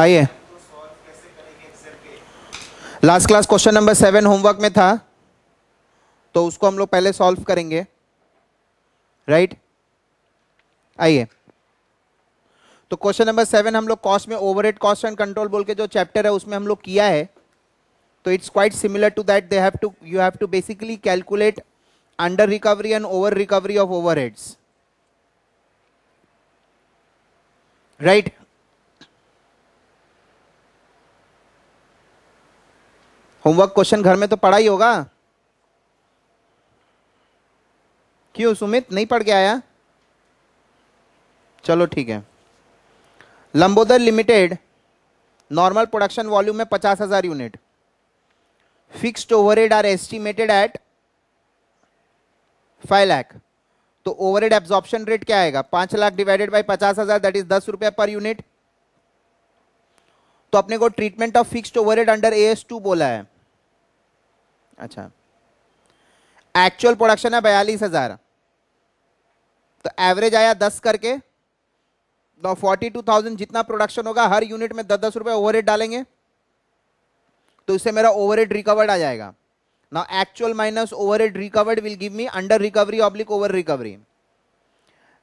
आइए। Last class question number seven homework में था। तो उसको हम लोग पहले सॉल्व करेंगे। राइट आइए। तो क्वेश्चन नंबर सेवन हम लोग कॉस्ट में ओवरहेड कॉस्ट एंड कंट्रोल बोल के जो चैप्टर है उसमें हम लोग किया है। तो it's quite similar to that they have to you have to basically calculate under recovery and over recovery of overheads right homework question घर में तो पढ़ा ही होगा। क्यों, सुमित? नहीं पढ़ के आया? चलो ठीक है। Lambodar limited, normal production volume में पचास हज़ार unit. Fixed overhead are estimated at five lakh. तो ओवरहेड एब्जॉर्प्शन रेट क्या आएगा? पाँच लाख डिवाइडेड बाई पचास हज़ार दैट इज़ दस रुपया पर यूनिट तो अपने को treatment of fixed overhead under AS two बोला है। अच्छा। एक्चुअल प्रोडक्शन है बयालीस हज़ार। तो एवरेज आया दस करके। तो फोर्टी टू थाउज़ेंड जितना प्रोडक्शन होगा, हर यूनिट में दस दस रुपए ओवरहेड डालेंगे। तो इससे मेरा ओवरहेड रिकवर्ड आ जाएगा। Now actual minus overhead recovered will give me under recovery oblique over recovery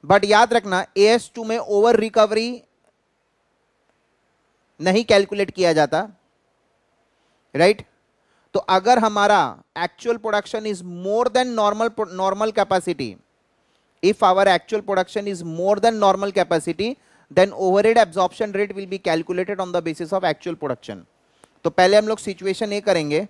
but याद रखना AS2 में ओवर रिकवरी नहीं कैलकुलेट किया जाता। राइट? तो अगर हमारा actual production is more than normal normal capacity if our actual production is more than normal capacity then overhead absorption rate will be calculated on the basis of actual production तो पहले हम लोग situation A करेंगे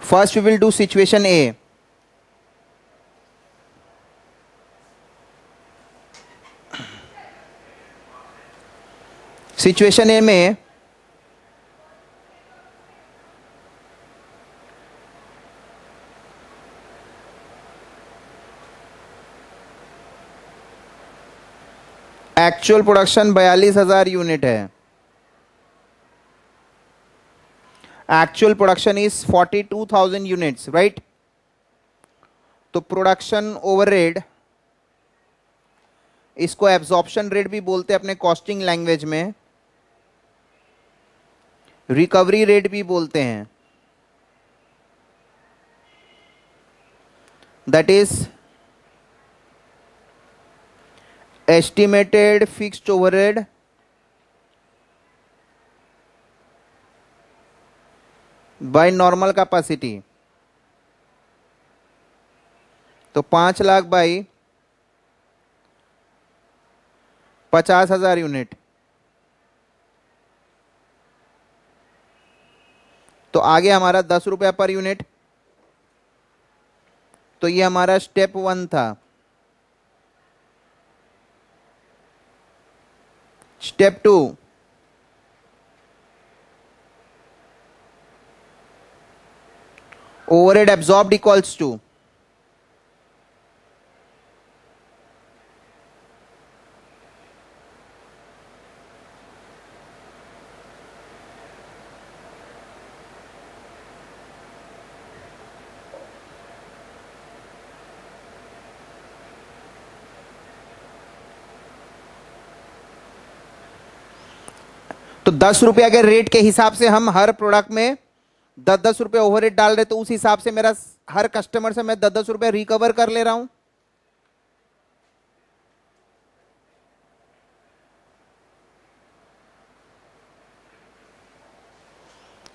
first we will do situation A. Situation A में actual production बयालीस हज़ार unit है। Actual production is 42000 units right तो प्रोडक्शन ओवर रेड इसको एब्जॉर्प्शन रेट भी बोलते हैं अपने कॉस्टिंग लैंग्वेज में। रिकवरी रेट भी बोलते हैं। That is estimated fixed overhead by normal capacity तो पाँच लाख बाई पचास हज़ार यूनिट तो आगे हमारा दस रुपया पर यूनिट। तो ये हमारा स्टेप वन था। Step two. Overhead absorb equals to तो दस रुपया के रेट के हिसाब से हम हर प्रोडक्ट में दस दस रुपये ओवर डाल रहे तो उस हिसाब से मेरा हर कस्टमर से मैं दस दस रुपये रिकवर कर ले रहा हूँ।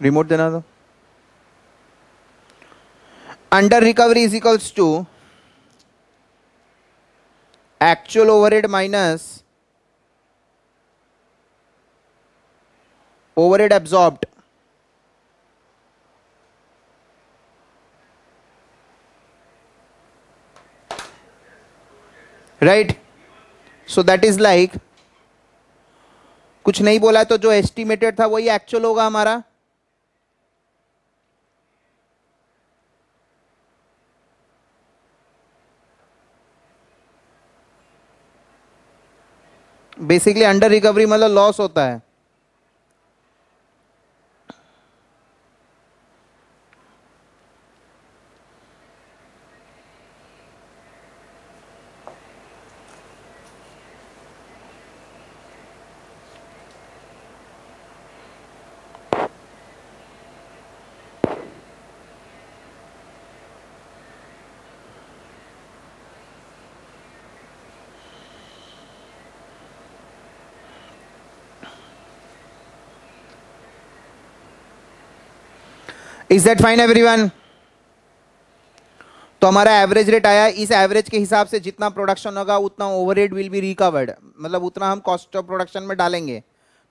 रिमोट देना दो under recovery is equals to actual overhead minus overhead absorbed right so that is like कुछ नहीं बोला तो जो एस्टिमेटेड था वही एक्चुअल होगा हमारा। बेसिकली अंडर रिकवरी मतलब लॉस होता है। इज़ दैट फाइन एवरीवन तो हमारा एवरेज रेट आया, इस एवरेज के हिसाब से जितना प्रोडक्शन होगा, उतना ओवरहेड विल बी रिकवर्ड मतलब उतना हम कॉस्ट ऑफ़ प्रोडक्शन में डालेंगे।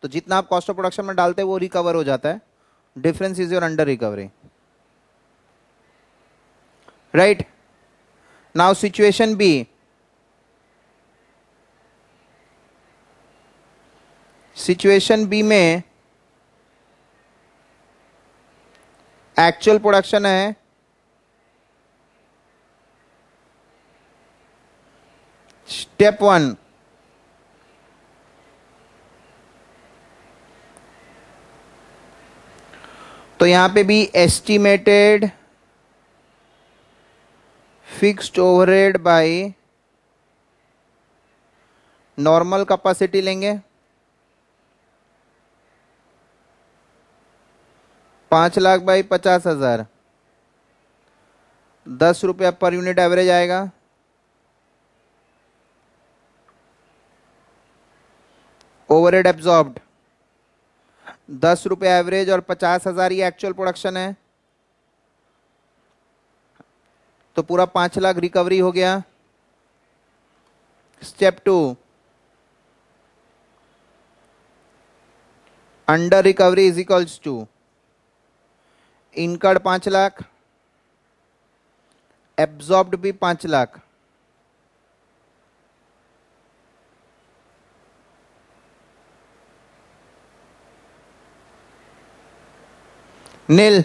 तो जितना आप कॉस्ट ऑफ़ प्रोडक्शन में डालते हैं, वो रिकवर हो जाता है। Difference is your under recovery right now situation B situation B में एक्चुअल प्रोडक्शन है। स्टेप वन तो यहाँ पे भी estimated fixed overhead by normal capacity लेंगे। पाँच लाख बाई पचास हज़ार। दस रुपया पर यूनिट एवरेज आएगा। ओवरहेड एब्जॉर्ब्ड दस रुपये एवरेज और पचास हज़ार ये एक्चुअल प्रोडक्शन है। तो पूरा पाँच लाख रिकवरी हो गया। Step two under recovery is equals to incurred पाँच लाख एब्जॉर्ब्ड भी पाँच लाख। नील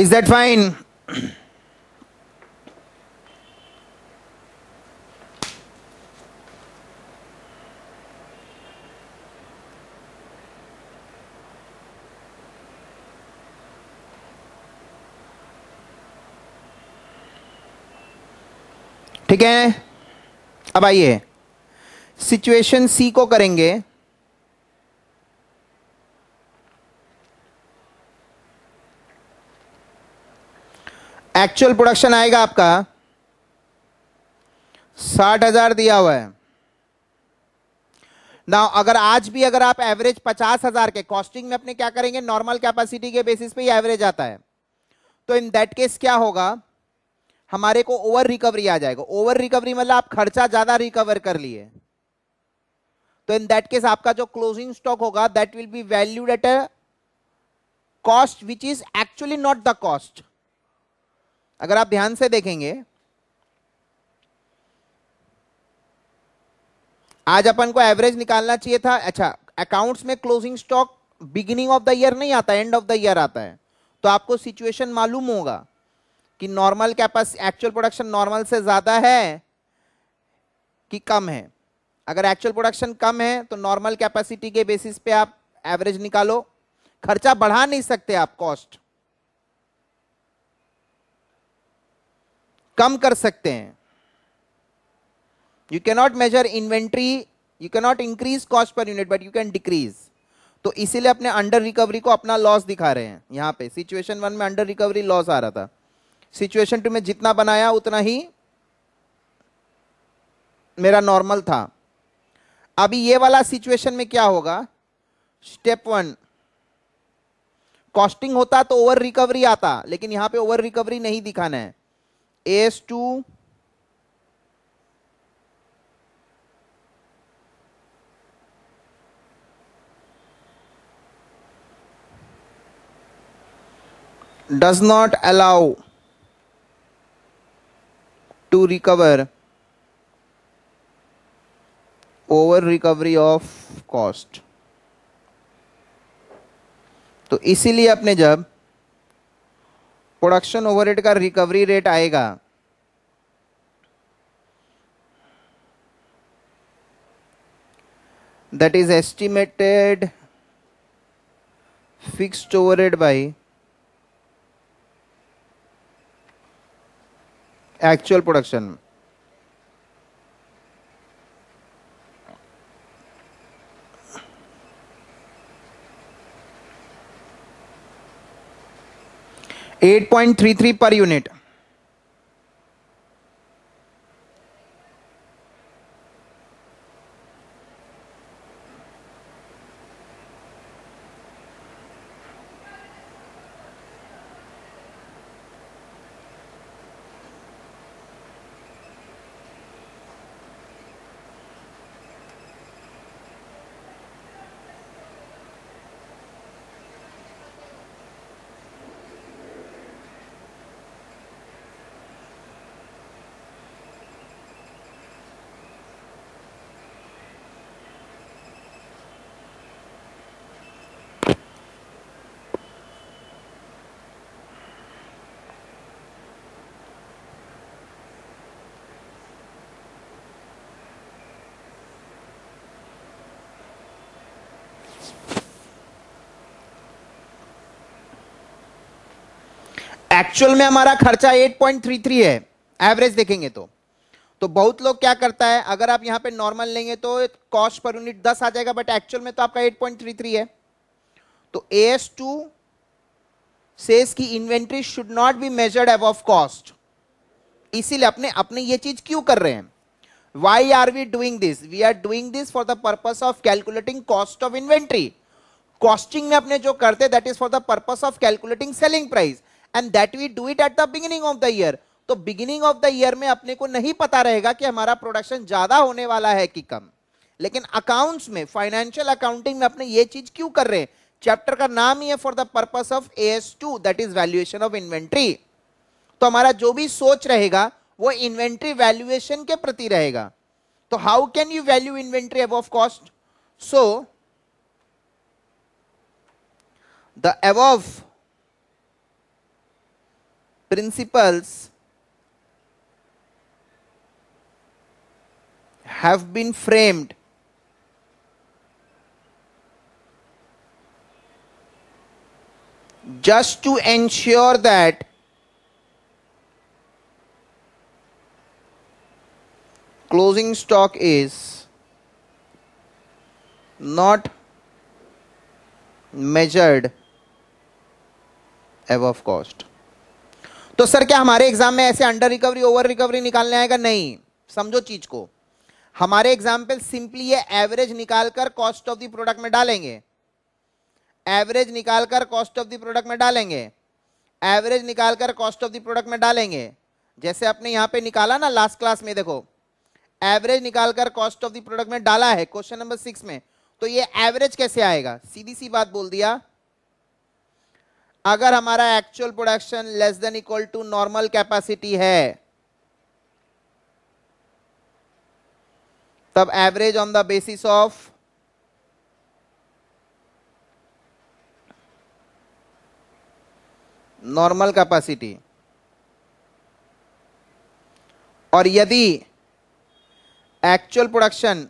Is that fine? ठीक है? अब आइए। सिचुएशन सी को करेंगे। एक्चुअल प्रोडक्शन आएगा आपका। साठ हज़ार दिया हुआ है। ना अगर आज भी अगर आप एवरेज पचास हज़ार के कॉस्टिंग में अपने क्या करेंगे? नॉर्मल कैपेसिटी के बेसिस पे ही एवरेज आता है। तो इन दैट केस क्या होगा? हमारे को ओवर रिकवरी आ जाएगा। ओवर रिकवरी मतलब आप खर्चा ज़्यादा रिकवर कर लिए। तो इन दैट केस आपका जो क्लोजिंग स्टॉक होगा that will be valued at a cost which is actually not the cost अगर आप ध्यान से देखेंगे, आज अपन को एवरेज निकालना चाहिए था। अच्छा अकाउंट्स में closing stock beginning of the year नहीं आता एंड ऑफ़ द ईयर आता है। तो आपको सिचुएशन मालूम होगा कि normal capacity actual production normal से ज़्यादा है कि कम है। अगर एक्चुअल प्रोडक्शन कम है तो नॉर्मल कैपेसिटी के बेसिस पे आप एवरेज निकालो। खर्चा बढ़ा नहीं सकते आप कॉस्ट कम कर सकते हैं। You cannot measure inventory you cannot increase cost per unit but you can decrease तो इसीलिए अपने अंडर रिकवरी को अपना लॉस दिखा रहे हैं, यहाँ पे। सिचुएशन वन में अंडर रिकवरी लॉस आ रहा था। सिचुएशन टू में जितना बनाया, उतना ही मेरा नॉर्मल था। अभी ये वाला सिचुएशन में क्या होगा? स्टेप वन कॉस्टिंग होता तो ओवर रिकवरी आता, लेकिन यहाँ पे ओवर रिकवरी नहीं दिखाना है। AS two does not allow to recover over recovery of cost तो इसीलिए अपने जब प्रोडक्शन ओवरहेड का रिकवरी रेट आएगा। That is estimated fixed overhead by actual production 8.33 per unit actual में हमारा खर्चा 8.33 है। एवरेज देखेंगे तो। तो बहुत लोग क्या करता है, अगर आप यहाँ पे नॉर्मल लेंगे तो कॉस्ट पर यूनिट 10 आ जाएगा बट एक्चुअल में तो आपका 8.33 है। तो ए एस टू सेस की inventory should not be measured above of cost इसीलिए अपने अपने ये चीज़ क्यों कर रहे हैं? Why are we doing this we are doing this for the purpose of calculating cost of inventory costing में अपने जो करते that is for the purpose of calculating selling price and that we do it at the beginning of the year तो beginning of the year में अपने को नहीं पता रहेगा कि हमारा प्रोडक्शन ज़्यादा होने वाला है कि कम। लेकिन अकाउंट्स में फाइनेंशियल अकाउंटिंग में अपने ये चीज़ क्यों कर रहे हैं? चैप्टर का नाम ही है for the purpose of A S two that is valuation of inventory तो हमारा जो भी सोच रहेगा, वो इन्वेंट्री वैल्यूएशन के प्रति रहेगा। तो how can you value inventory above cost so the above principles have been framed. Just to ensure that closing stock is not measured above cost तो सर, क्या हमारे एग्ज़ाम में ऐसे अंडर रिकवरी ओवर रिकवरी निकालने आएगा? नहीं। समझो चीज़ को। हमारे एग्ज़ाम्पल सिंपली ये एवरेज निकालकर कॉस्ट ऑफ़ द प्रोडक्ट में डालेंगे। एवरेज निकालकर कॉस्ट ऑफ़ द प्रोडक्ट में डालेंगे। एवरेज निकालकर कॉस्ट ऑफ़ द प्रोडक्ट में डालेंगे। जैसे आपने यहाँ पे निकाला ना लास्ट क्लास में, देखो। एवरेज निकालकर कॉस्ट ऑफ़ द प्रोडक्ट में डाला है क्वेश्चन नंबर सिक्स में। तो ये एवरेज कैसे आएगा? सीधी सी बात बोल दिया। अगर हमारा actual production less than equal to normal capacity है, तब average on the basis of normal capacity और यदि एक्चुअल प्रोडक्शन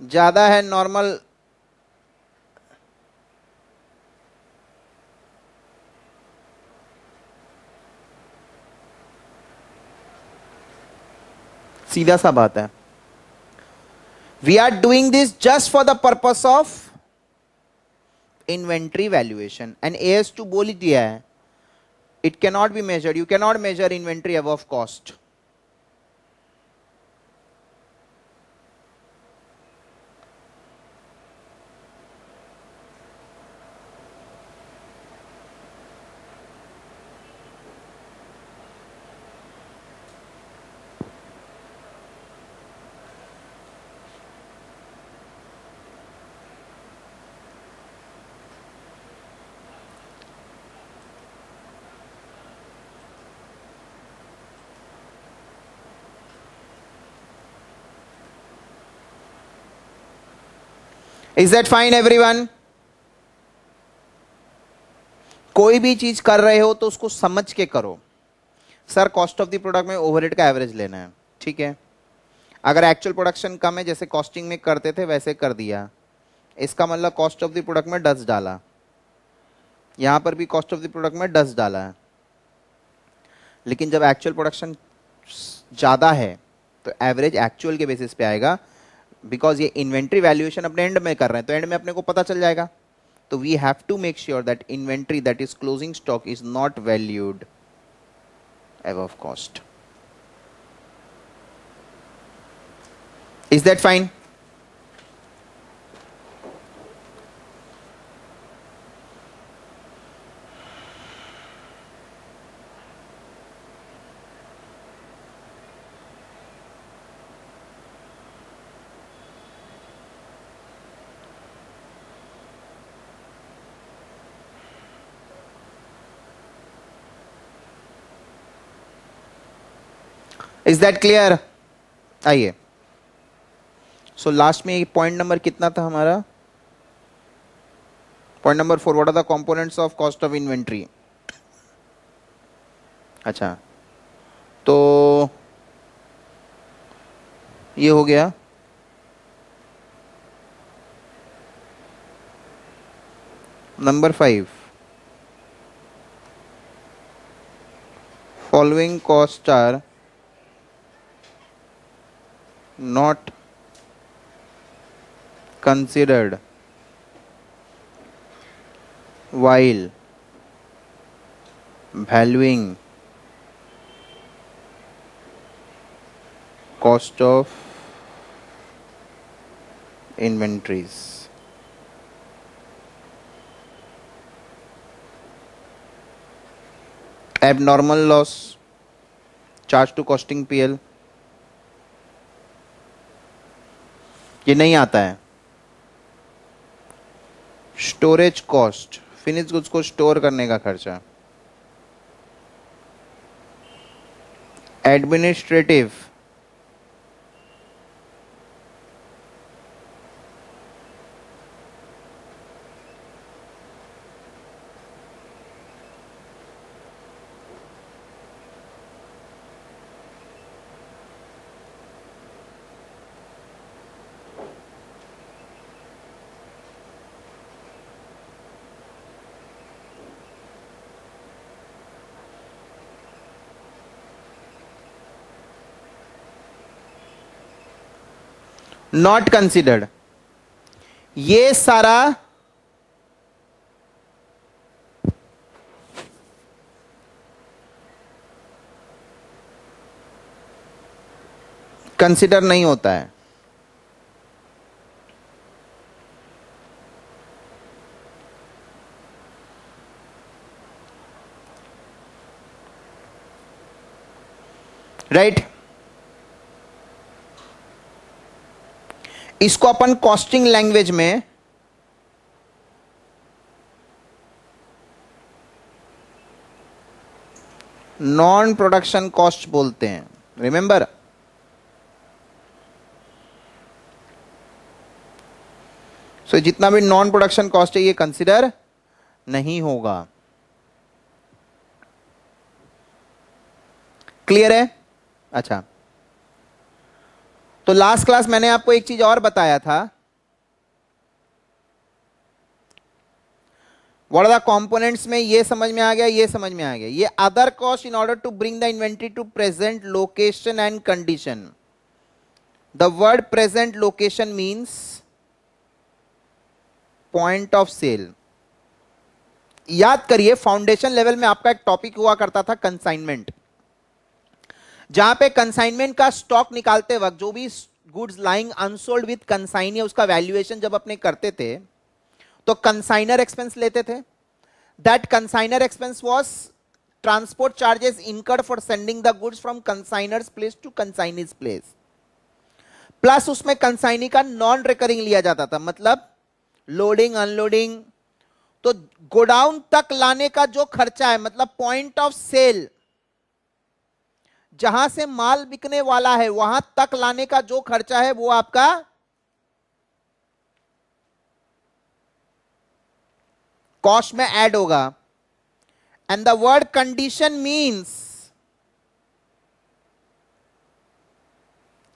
ज़्यादा है नॉर्मल सीधा सा बात है। We are doing this just for the purpose of inventory valuation and AS two बोल दिया है। It cannot be measure you cannot measure inventory above cost is that fine everyone कोई भी चीज़ कर रहे हो तो उसको समझ के करो। Sir cost of the product में ओवरहेड का एवरेज लेना है, ठीक है? अगर एक्चुअल प्रोडक्शन कम है, जैसे कॉस्टिंग में करते थे, वैसे कर दिया। इसका मतलब कॉस्ट ऑफ़ द प्रोडक्ट में डस डाला। यहाँ पर भी कॉस्ट ऑफ़ द प्रोडक्ट में डस डाला है। लेकिन जब एक्चुअल प्रोडक्शन ज़्यादा है तो एवरेज एक्चुअल के बेसिस पे आएगा। बिकॉज़ ये इन्वेंट्री वैल्यूएशन अपने एंड में कर रहे हैं तो एंड में अपने को पता चल जाएगा तो we have to make sure that inventory that is closing stock is not valued above cost is that fine? Is that clear आइए। सो लास्ट में पॉइंट नंबर कितना था हमारा? Point number four what are the components of cost of inventory अच्छा। तो ये हो गया। Number five following cost are not considered while valuing cost of inventories. Abnormal loss charge to costing PL ये नहीं आता है। स्टोरेज कॉस्ट फिनिश गुड्स को स्टोर करने का खर्चा। एडमिनिस्ट्रेटिव नॉट कंसिडर्ड ये सारा कंसिडर नहीं होता है राइट right? इसको अपन कॉस्टिंग लैंग्वेज में नॉन प्रोडक्शन कॉस्ट बोलते हैं। रिमेंबर सो so, जितना भी नॉन प्रोडक्शन कॉस्ट है ये कंसिडर नहीं होगा। क्लियर है? अच्छा। तो लास्ट क्लास मैंने आपको एक चीज़ और बताया था। वॉट द कॉम्पोनेंट्स में ये समझ में आ गया, ये समझ में आ गया। ये other cost in order to bring the inventory to present location and condition the word present location means point of sale याद करिए फाउंडेशन लेवल में आपका एक टॉपिक हुआ करता था कंसाइनमेंट जहाँ पे कंसाइनमेंट का स्टॉक निकालते वक्त, जो भी goods lying unsold with consign उसका वैल्यूएशन जब अपने करते थे तो कंसाइनर एक्सपेंस लेते थे। That consignor expense was transport charges incurred for sending the goods from consignor's place to consignee's place plus उसमें कंसाइनी का नॉन रिकरिंग लिया जाता था मतलब लोडिंग अनलोडिंग तो गोडाउन तक लाने का जो खर्चा है मतलब पॉइंट ऑफ़ सेल जहाँ से माल बिकने वाला है, वहाँ तक लाने का जो खर्चा है, वो आपका कॉस्ट में ऐड होगा। And the word condition means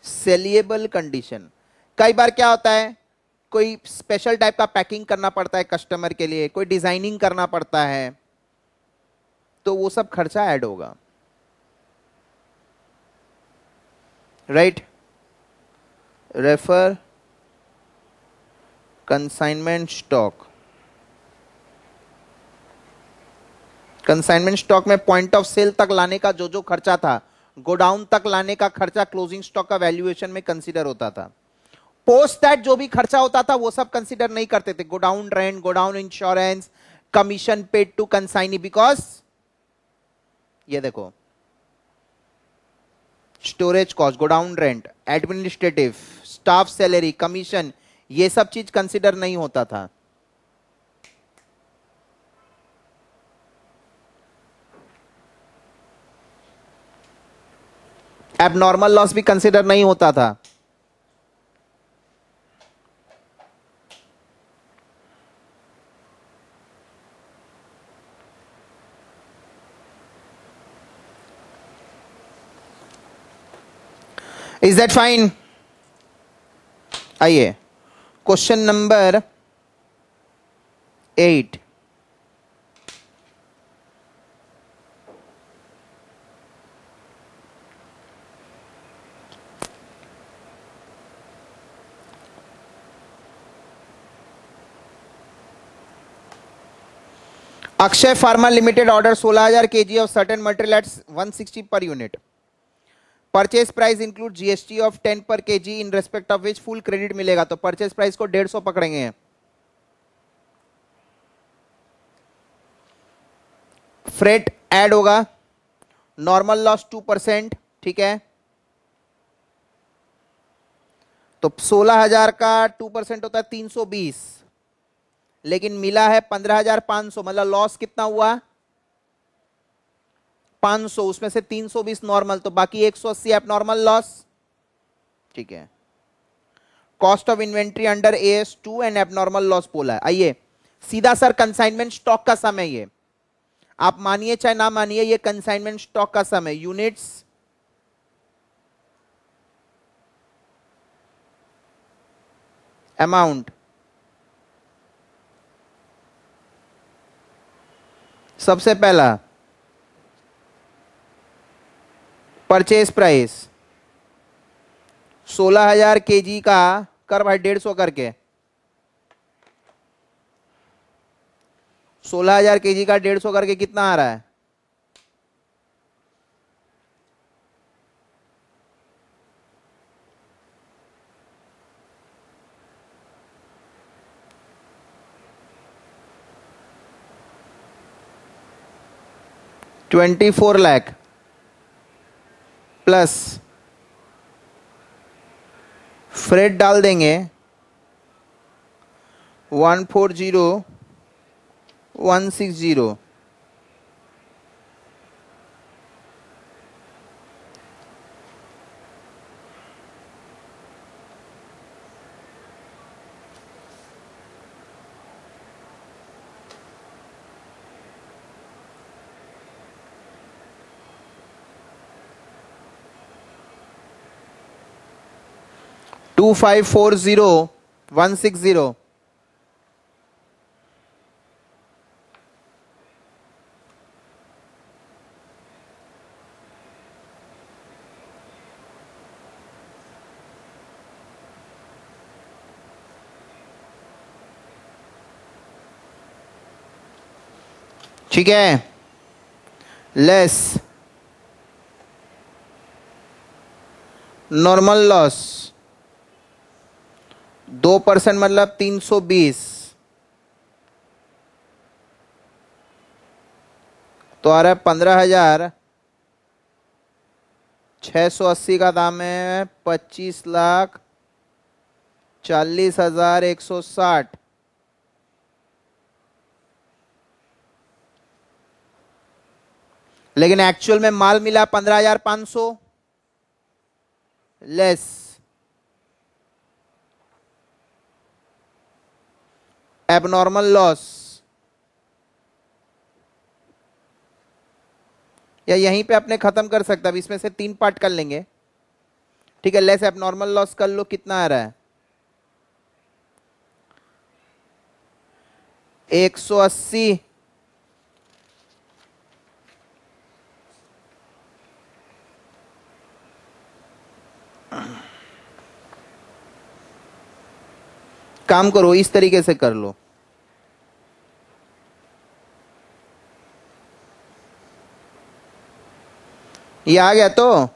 saleable condition कई बार क्या होता है, कोई स्पेशल टाइप का पैकिंग करना पड़ता है कस्टमर के लिए, कोई डिज़ाइनिंग करना पड़ता है तो वो सब खर्चा ऐड होगा। right? Refer consignment stock. Consignment stock में पॉइंट ऑफ़ सेल तक लाने का जो जो खर्चा था, गोडाउन तक लाने का खर्चा क्लोजिंग स्टॉक का वैल्यूएशन में कंसीडर होता था। पोस्ट दैट जो भी खर्चा होता था, वो सब कंसीडर नहीं करते थे। Godown rent godown insurance commission paid to consignee because ये देखो storage cost godown rent administrative staff salary commission ये सब चीज़ कंसिडर नहीं होता था। एबनॉर्मल लॉस भी कंसिडर नहीं होता था। इज़ दैट फाइन आइए question number eight Akshay pharma limited order 16000 KG of certain material at 160 per unit purchase price include GST of ten per K G in respect of which full credit मिलेगा। तो purchase price को डेढ़ सौ पकड़ेंगे। Freight add होगा। Normal loss two percent ठीक है? तो 16000 का टू परसेंट होता है 320 लेकिन मिला है पंद्रह हज़ार पाँच सौ मतलब लॉस कितना हुआ? पाँच सौ, उसमें से तीन सौ बीस नॉर्मल तो बाकी एक सौ अस्सी लॉस ठीक है। Cost of inventory under A S two and abnormal loss बोला है। आइए, सीधा सर कंसाइनमेंट स्टॉक का समय ये। आप मानिए चाहे ना मानिए, ये कंसाइनमेंट स्टॉक का समय यूनिट्स अमाउंट सबसे पहला परचेज प्राइस सोलह हज़ार के जी का कर भाई डेढ़ सौ करके। सोलह हज़ार के जी का डेढ़ सौ करके कितना आ रहा है? Twenty four lakh. Plus freight डाल देंगे। One four zero one six zero. Two five four zero one six zero ठीक है? लेस नॉर्मल लॉस दो परसेंट मतलब तीन सौ बीस। तो आ रहा है पंद्रह हज़ार। छह सौ अस्सी का दाम है, पच्चीस लाख। चालीस हज़ार एक सौ साठ। लेकिन एक्चुअल में माल मिला पंद्रह हज़ार पाँच सौ। लेस एबनॉर्मल लॉस या यहीं पे अपने खत्म कर सकता अब इसमें से तीन पार्ट कर लेंगे। ठीक है लेस एबनॉर्मल लॉस कर लो, कितना आ रहा है? एक सौ अस्सी। काम करो, इस तरीके से कर लो। ये आ गया तो?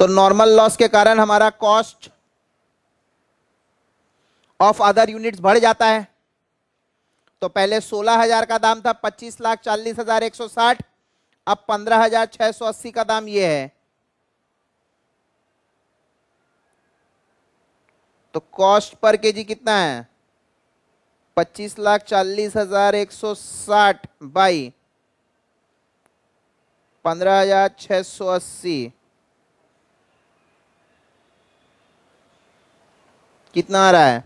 तो नॉर्मल लॉस के कारण हमारा कॉस्ट ऑफ़ अदर यूनिट्स बढ़ जाता है। तो पहले सोलह हज़ार का दाम था, पच्चीस लाख चालीस हज़ार एक सौ साठ, अब पंद्रह हज़ार छह सौ अस्सी का दाम ये है। तो कॉस्ट पर केजी कितना है? पच्चीस लाख चालीस हज़ार एक सौ साठ बाई पंद्रह हज़ार छह सौ अस्सी। कितना आ रहा है?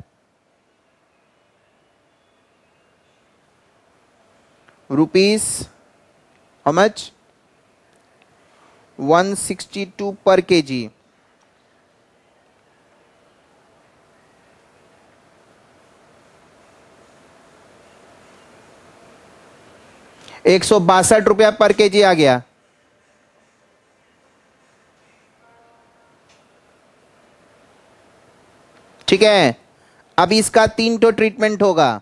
Rupees, how much? 162 per kg एक सौ बासठ रुपया पर केजी आ गया। ठीक है? अब इसका तीन तो ट्रीटमेंट होगा।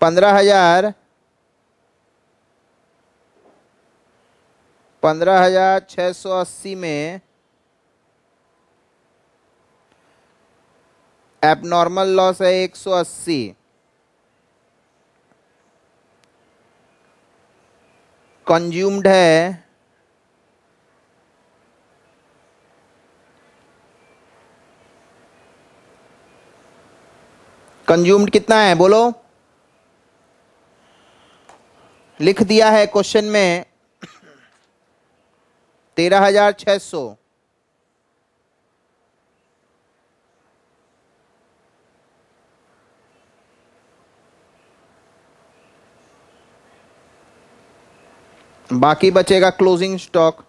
पंद्रह हज़ार। पंद्रह हज़ार छह सौ अस्सी में एबनॉर्मल लॉस है एक सौ अस्सी। कंज्यूम्ड है कंज्यूम्ड कितना है? बोलो। लिख दिया है क्वेश्चन में तेरह हज़ार छह सौ। बाकी बचेगा क्लोजिंग स्टॉक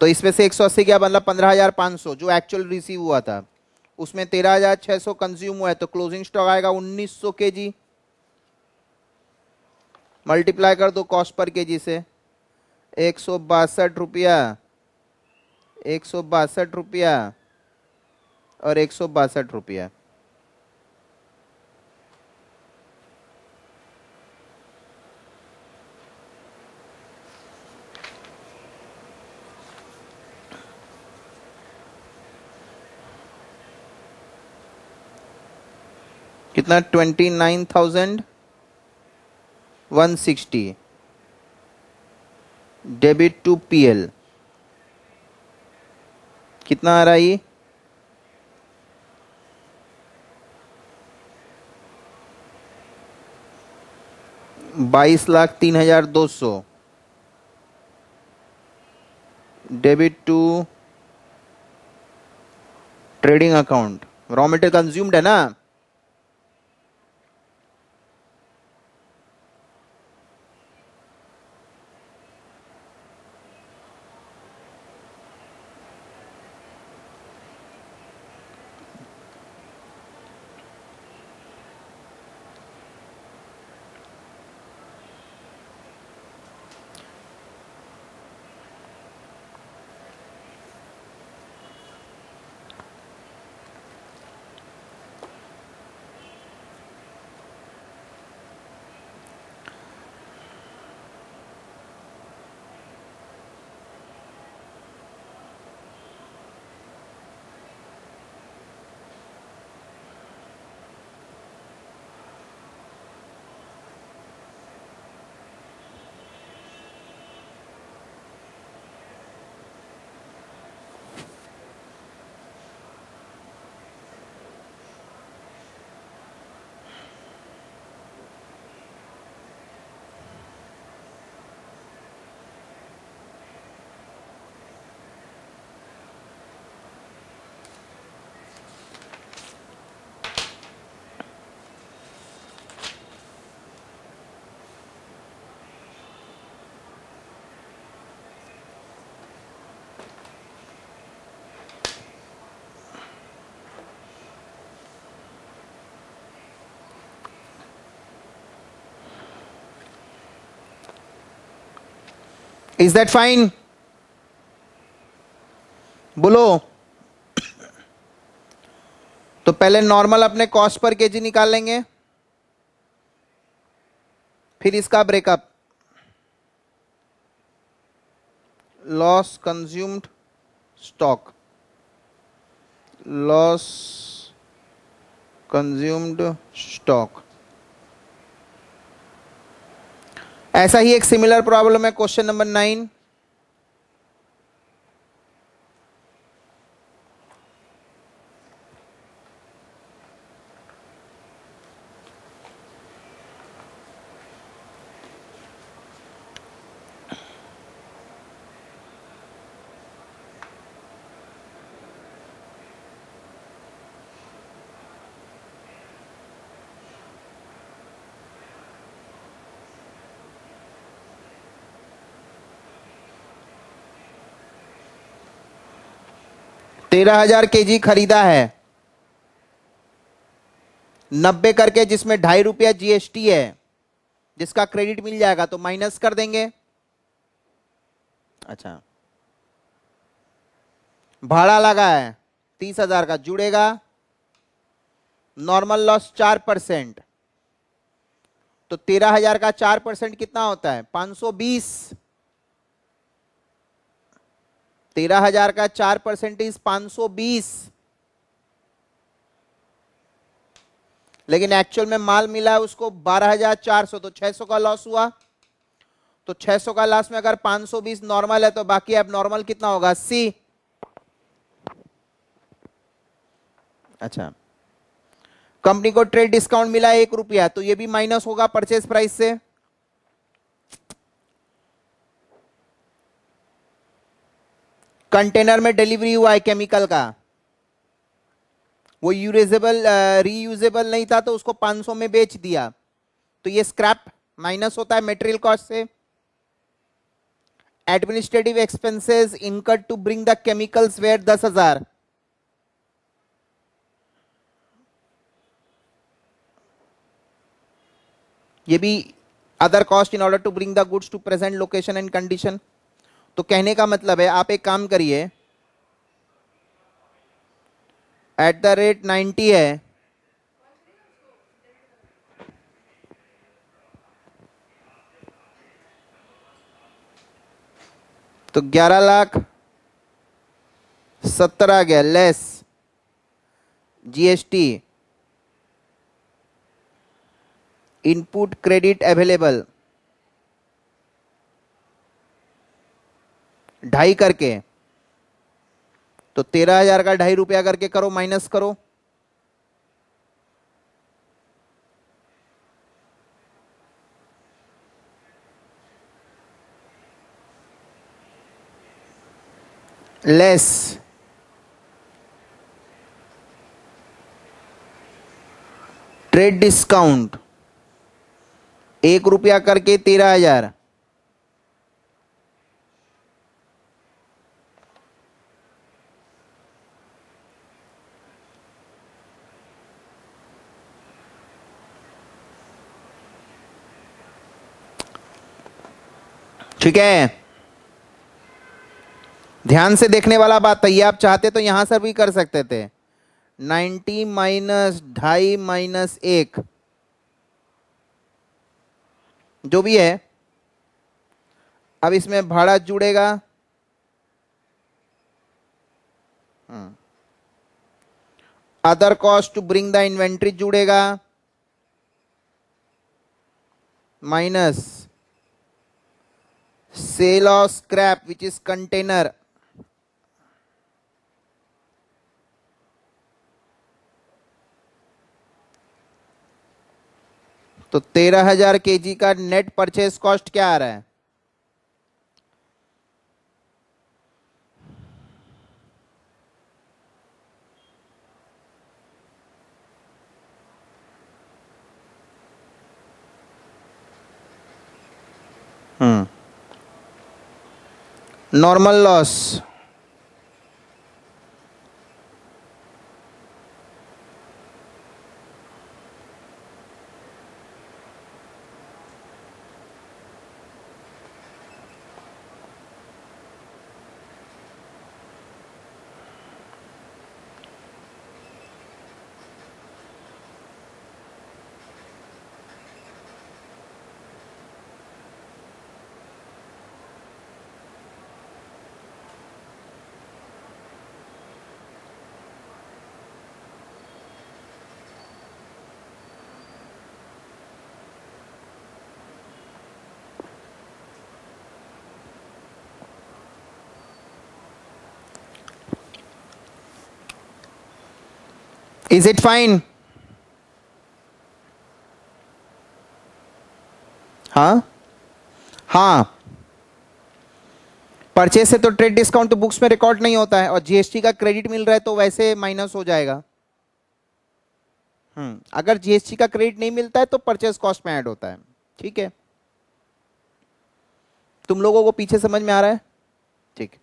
तो इसमें से 180 क्या मतलब 15,500 जो एक्चुअल रिसीव हुआ था। उसमें 13,600 कंज्यूम हुआ है तो क्लोजिंग स्टॉक आएगा उन्नीस सौ के जी मल्टीप्लाई कर दो कॉस्ट पर के जी से। एक सौ बासठ रुपया। एक सौ बासठ रुपया। और एक सौ बासठ रुपया। कितना? Twenty nine thousand one sixty debit to PL कितना आ रहा है बाईस लाख तीन हज़ार दो सौ. Debit to trading account raw material consumed है ना? इज़ दैट फाइन बोलो। तो पहले नॉर्मल अपने कॉस्ट पर केजी निकाल लेंगे। फिर इसका breakup loss consumed stock loss consumed stock ऐसा ही एक सिमिलर प्रॉब्लम है क्वेश्चन नंबर नाइन तेरह हज़ार के जी खरीदा है। नब्बे करके जिसमें ढाई रुपया जीएसटी है, जिसका क्रेडिट मिल जाएगा तो माइनस कर देंगे। अच्छा। भाड़ा लगा है, तीस हज़ार का जुड़ेगा। नॉर्मल लॉस चार परसेंट तो तेरह हज़ार का चार परसेंट कितना होता है? पाँच सौ बीस। तेरह हज़ार का चार परसेंटेज पाँच सौ बीस। लेकिन एक्चुअल में माल मिला है उसको बारह हज़ार चार सौ तो छह सौ का लॉस हुआ। तो छह सौ का लॉस में अगर पाँच सौ बीस नॉर्मल है तो बाकी अब नॉर्मल कितना होगा? सी अच्छा। कंपनी को ट्रेड डिस्काउंट मिला एक रुपया तो ये भी माइनस होगा परचेज प्राइस से। कंटेनर में डिलीवरी हुआ है केमिकल का। वो यूरेजेबल रीयूजेबल नहीं था तो उसको 500 में बेच दिया। तो ये स्क्रैप माइनस होता है मेटेरियल कॉस्ट से। Administrative expenses incurred to bring the chemicals were दस हज़ार। ये भी other cost in order to bring the goods to present location and condition तो कहने का मतलब है, आप एक काम करिए। एट द रेट नाइन्टी है। तो ग्यारह लाख सत्तर आ गया less GST input credit available ढाई करके। तो तेरह हज़ार का ढाई रुपया करके करो माइनस करो। लेस ट्रेड डिस्काउंट एक रुपया करके तेरह हज़ार। ठीक है? ध्यान से देखने वाला बात है ये, आप चाहते तो यहाँ से भी कर सकते थे। 90 माइनस ढाई माइनस एक, जो भी है, अब इसमें भाड़ा जुड़ेगा। Other cost to bring the inventory जुड़ेगा। Minus sale of scrap, which is container. तो तेरह हज़ार के जी का नेट परचेज कॉस्ट क्या आ रहा है? हम्म। Normal loss is it fine हाँ हाँ परचेज से तो ट्रेड डिस्काउंट तो बुक्स में रिकॉर्ड नहीं होता है और जीएसटी का क्रेडिट मिल रहा है तो वैसे माइनस हो जाएगा। हम्म अगर जीएसटी का क्रेडिट नहीं मिलता है तो परचेज कॉस्ट में ऐड होता है। ठीक है? तुम लोगों को पीछे समझ में आ रहा है? ठीक।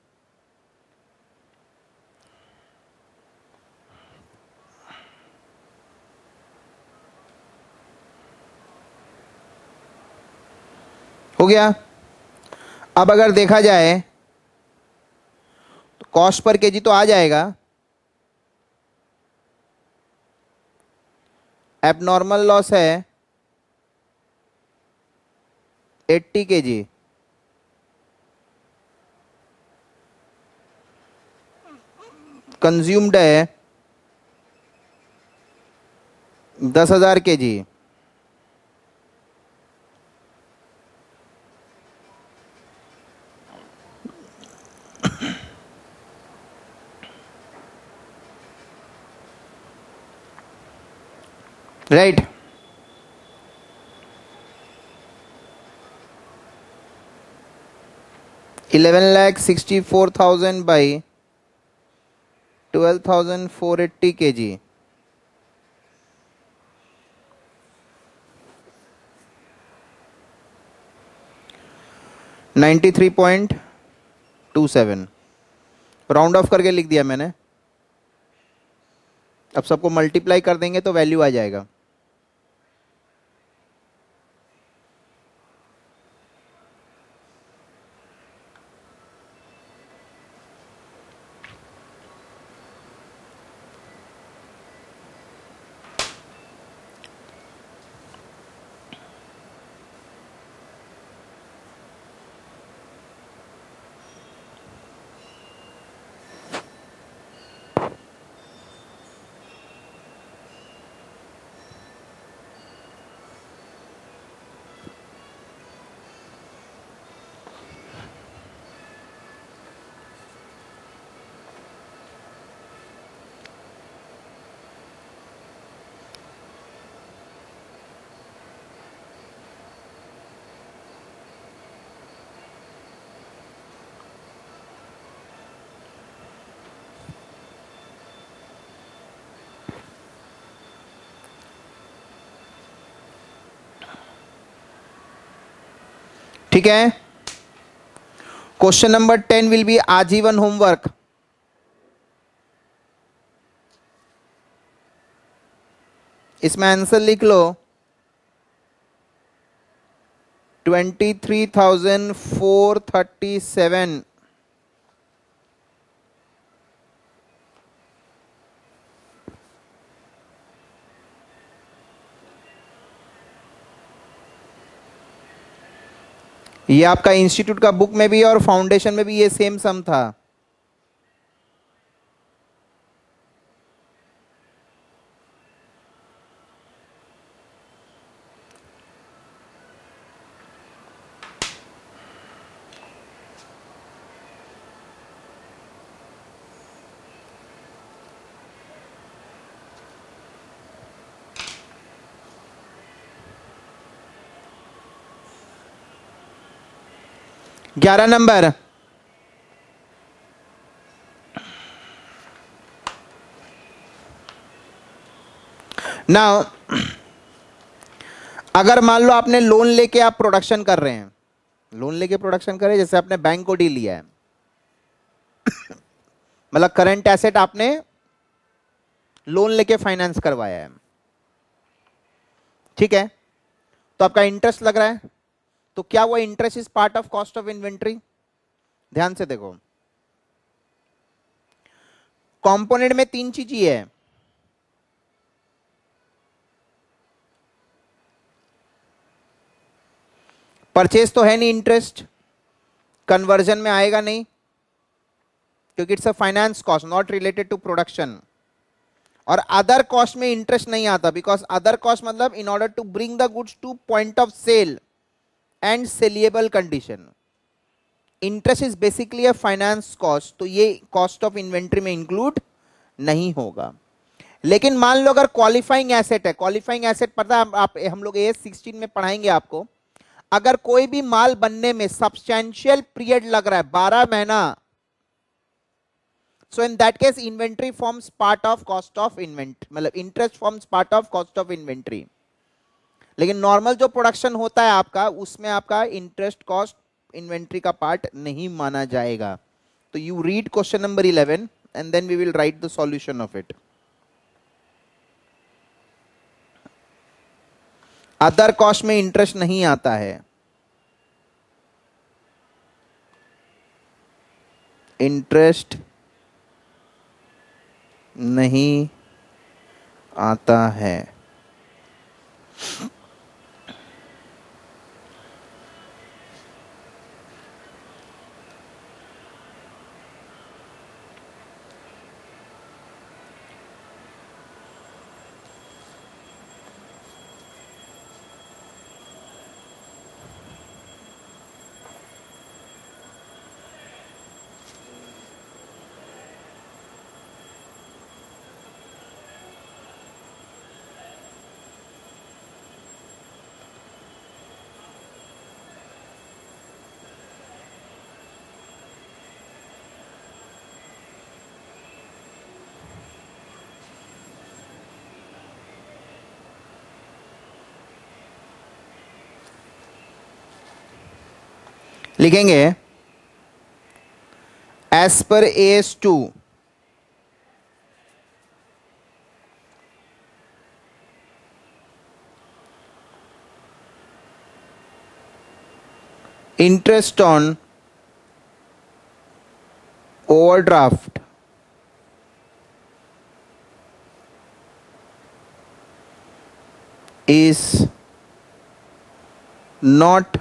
हो गया। अब अगर देखा जाए तो कॉस्ट पर केजी तो आ जाएगा। एबनॉर्मल लॉस है 80 के जी कंज्यूम्ड है दस हज़ार K G right eleven lakh sixty four thousand by twelve thousand four eighty K G ninety three point two seven round off करके लिख दिया मैंने। अब सबको मल्टीप्लाई कर देंगे तो वैल्यू आ जाएगा। ठीक है? Question number ten will be आजीवन होमवर्क इसमें आंसर लिख लो. Twenty three thousand four thirty seven ये आपका इंस्टीट्यूट का बुक में भी और फाउंडेशन में भी ये सेम सम था। ग्यारह नंबर। ना अगर मान लो आपने लोन लेके आप प्रोडक्शन कर रहे हैं लोन लेके प्रोडक्शन कर रहे हैं, जैसे आपने बैंक को डी लिया है। मतलब करंट एसेट आपने लोन लेके फाइनेंस करवाया है। ठीक है? तो आपका इंटरेस्ट लग रहा है। तो क्या वो interest is part of cost of inventory ध्यान से देखो। कंपोनेंट में तीन चीज़ ही। है परचेज तो है नहीं इंटरेस्ट कन्वर्जन में आएगा नहीं, क्योंकि it's a finance cost not related to production और अदर कॉस्ट में इंटरेस्ट नहीं आता बिकॉज़ अदर कॉस्ट मतलब in order to bring the goods to point of sale and saleable condition interest is basically a finance cost तो ये cost of inventory में include नहीं होगा। लेकिन मान लो अगर क्वालिफाइंग एसेट है क्वालिफाइंग एसेट पता है आप हम लोग एस सिक्सटीन में पढ़ाएँगे आपको, अगर कोई भी माल बनने में सब्सटैंशियल पीरियड लग रहा है, बारह महीना so in that case inventory forms part of cost of invent मतलब interest forms part of cost of inventory लेकिन नॉर्मल जो प्रोडक्शन होता है आपका, उसमें आपका इंटरेस्ट कॉस्ट इन्वेंट्री का पार्ट नहीं माना जाएगा। तो you read question number eleven and then we will write the solution of it other cost में इंटरेस्ट नहीं आता है। इंटरेस्ट नहीं आता है। लिखेंगे as per A S two interest on overdraft is not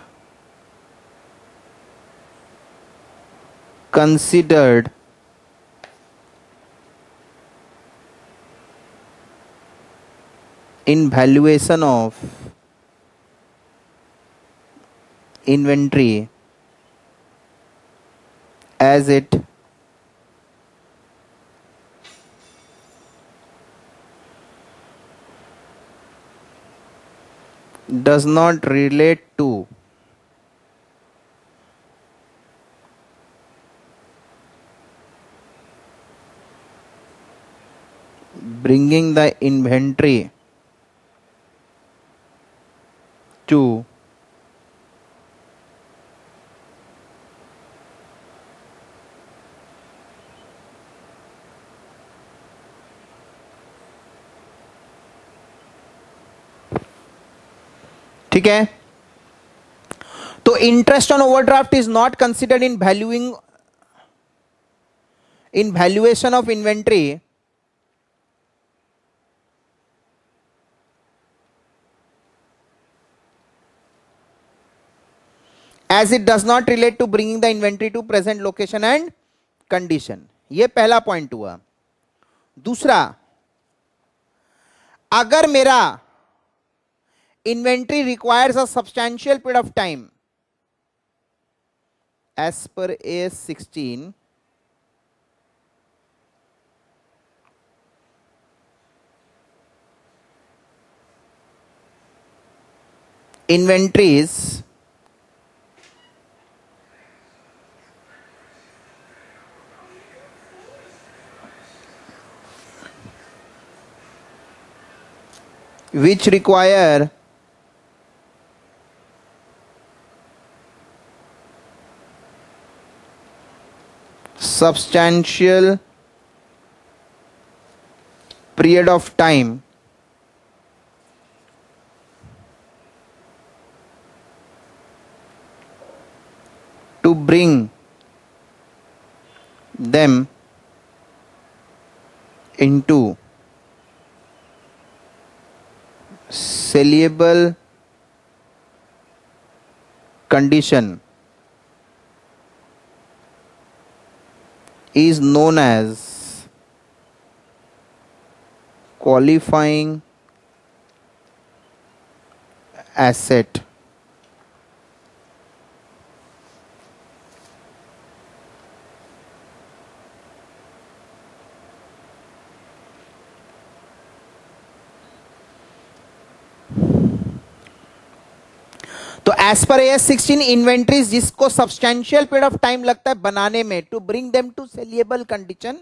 considered. In valuation of inventory as it does not relate to bringing the inventory to ठीक है? तो interest on overdraft is not considered in valuing in valuation of inventory as it does not relate to bringing the inventory to present location and condition ये पहला point हुआ। दूसरा, अगर मेरा inventory requires a substantial period of time as per A sixteen inventories which require substantial period of time. To bring them into saleable condition is known as qualifying asset as per S sixteen inventories जिसको substantial period of time लगता है बनाने में to bring them to saleable condition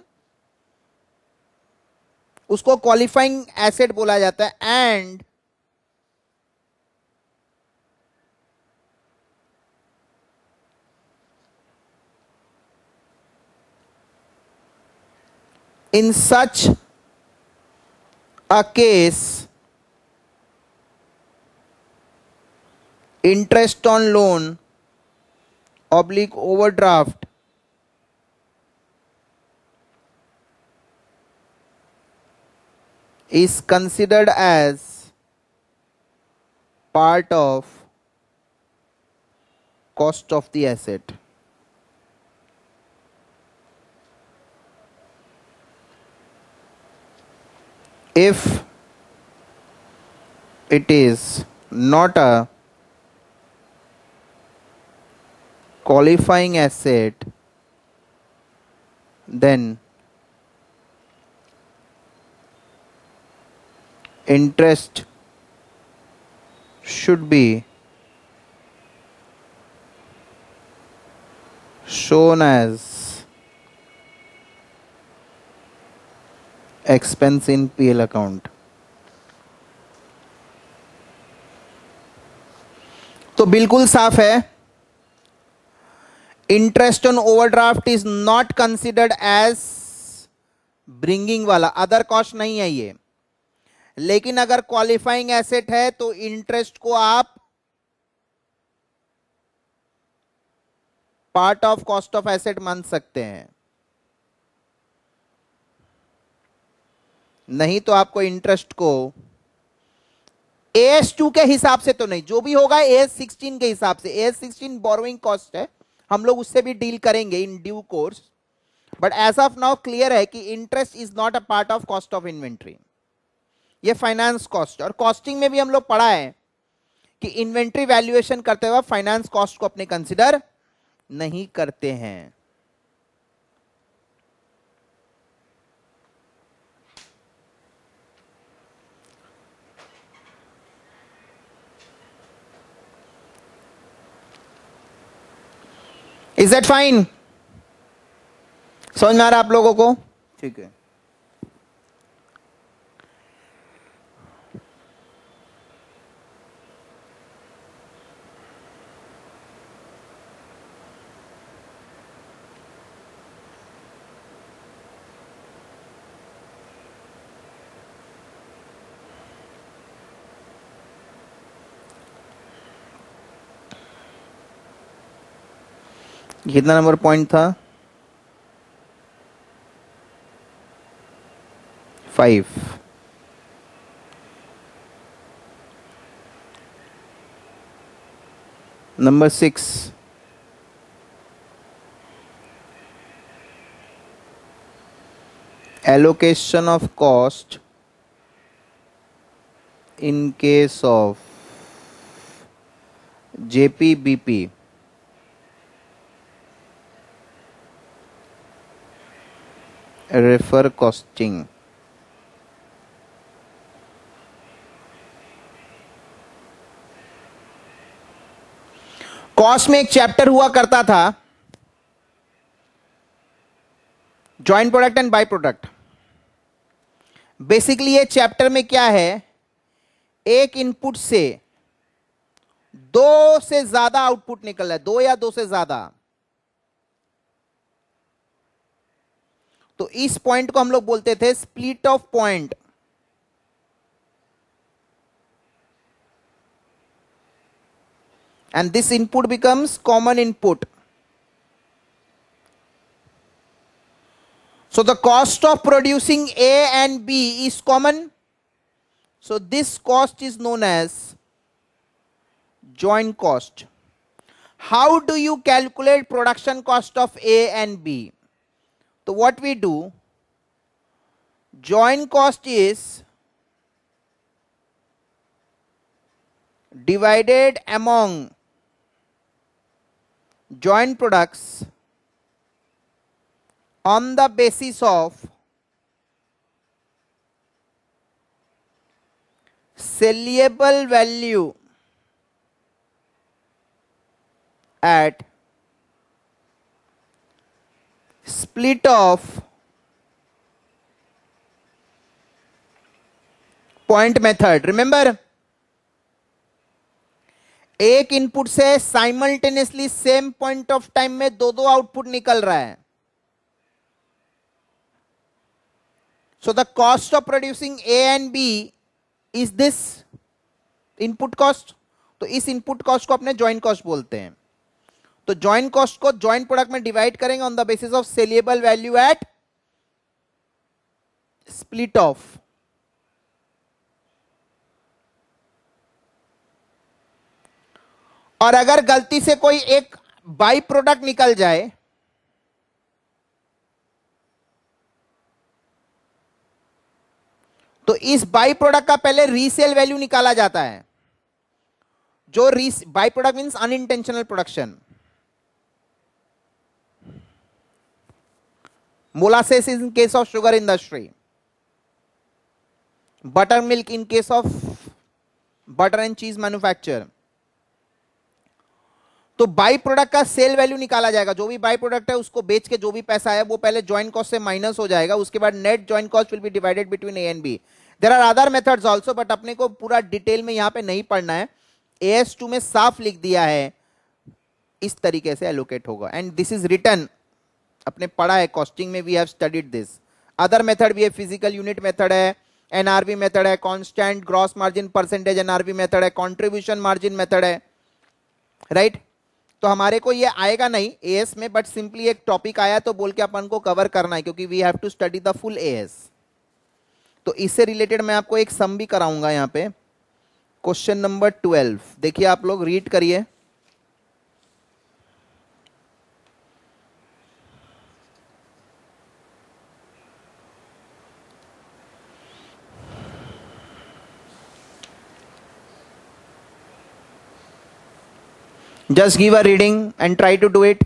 उसको qualifying asset बोला जाता है and in such a case interest on loan oblique overdraft is considered as part of cost of the asset. If it is not a qualifying asset then interest should be shown as expense in PL account. तो बिल्कुल साफ़ है interest on overdraft is not considered as bringing वाला। Other cost नहीं है ये। लेकिन अगर क्वालिफाइंग एसेट है तो इंटरेस्ट को आप part of cost of asset मान सकते हैं। नहीं तो आपको इंटरेस्ट को एस टू के हिसाब से तो नहीं। जो भी होगा एस सिक्सटीन के हिसाब से। एस सिक्सटीन बोरोइंग कॉस्ट है। हम लोग उससे भी डील करेंगे in due course but as of now clear है कि interest is not a part of cost of inventory ये फाइनेंस कॉस्ट और कॉस्टिंग में भी हम लोग पढ़ा है कि इन्वेंट्री वैल्यूएशन करते हुए फाइनेंस कॉस्ट को अपने कंसिडर नहीं करते हैं। इज़ दैट फाइन समझ में आ रहा आप लोगों को? ठीक है। कितना नंबर पॉइंट था? Five. Number six. Allocation of cost in case of JPBP refer costing cost में एक चैप्टर हुआ करता था। Joint product and by product basically ये चैप्टर में क्या है? एक इनपुट से दो से ज़्यादा आउटपुट निकल रहा है। दो या दो से ज़्यादा। तो इस पॉइंट को हम लोग बोलते थे split off point. And this input becomes common input so the cost of producing A and B is common so this cost is known as joint cost how do you calculate production cost of A and B so what we do, joint cost is divided among joint products on the basis of sellable value at split of point method remember एक input से simultaneously same point of time में दो दो output निकल रहा है। So the cost of producing A and B is this input cost तो इस इनपुट कॉस्ट को अपने ज्वाइंट कॉस्ट बोलते हैं। तो ज्वाइंट कॉस्ट को ज्वाइंट प्रोडक्ट में डिवाइड करेंगे on the basis of saleable value at split off और अगर गलती से कोई एक बाई प्रोडक्ट निकल जाए तो इस बाई प्रोडक्ट का पहले रीसेल वैल्यू निकाला जाता है, जो रीस by product means unintentional production in case of sugar industry butter milk in case of butter and cheese manufacture तो बाई प्रोडक्ट का सेल वैल्यू निकाला जाएगा। जो भी बाई प्रोडक्ट है, उसको बेच के जो भी पैसा है, वो पहले ज्वाइंट कॉस्ट से माइनस हो जाएगा। उसके बाद net joint cost will be divided between A and B there are other methods also but अपने को पूरा डिटेल में यहाँ पे नहीं पढ़ना है। ए एस टू में साफ़ लिख दिया है। इस तरीके से एलोकेट होगा। एंड दिस इज़ रिटर्न अपने पढ़ा है कॉस्टिंग में we have studied this other method भी है फ़िज़िकल यूनिट मेथड है एनआरबी मेथड है constant gross margin percentage NRB method है कंट्रीब्यूशन मार्जिन मेथड है. Right right? तो हमारे को ये आएगा नहीं एएस में बट सिंपली एक टॉपिक आया तो बोल के अपन को कवर करना है, क्योंकि we have to study the full AS तो इससे रिलेटेड मैं आपको एक सम भी कराऊँगा यहाँ पे. क्वेश्चन नंबर ट्वेल्व देखिए आप लोग रीड करिए. Just give a reading and try to do it.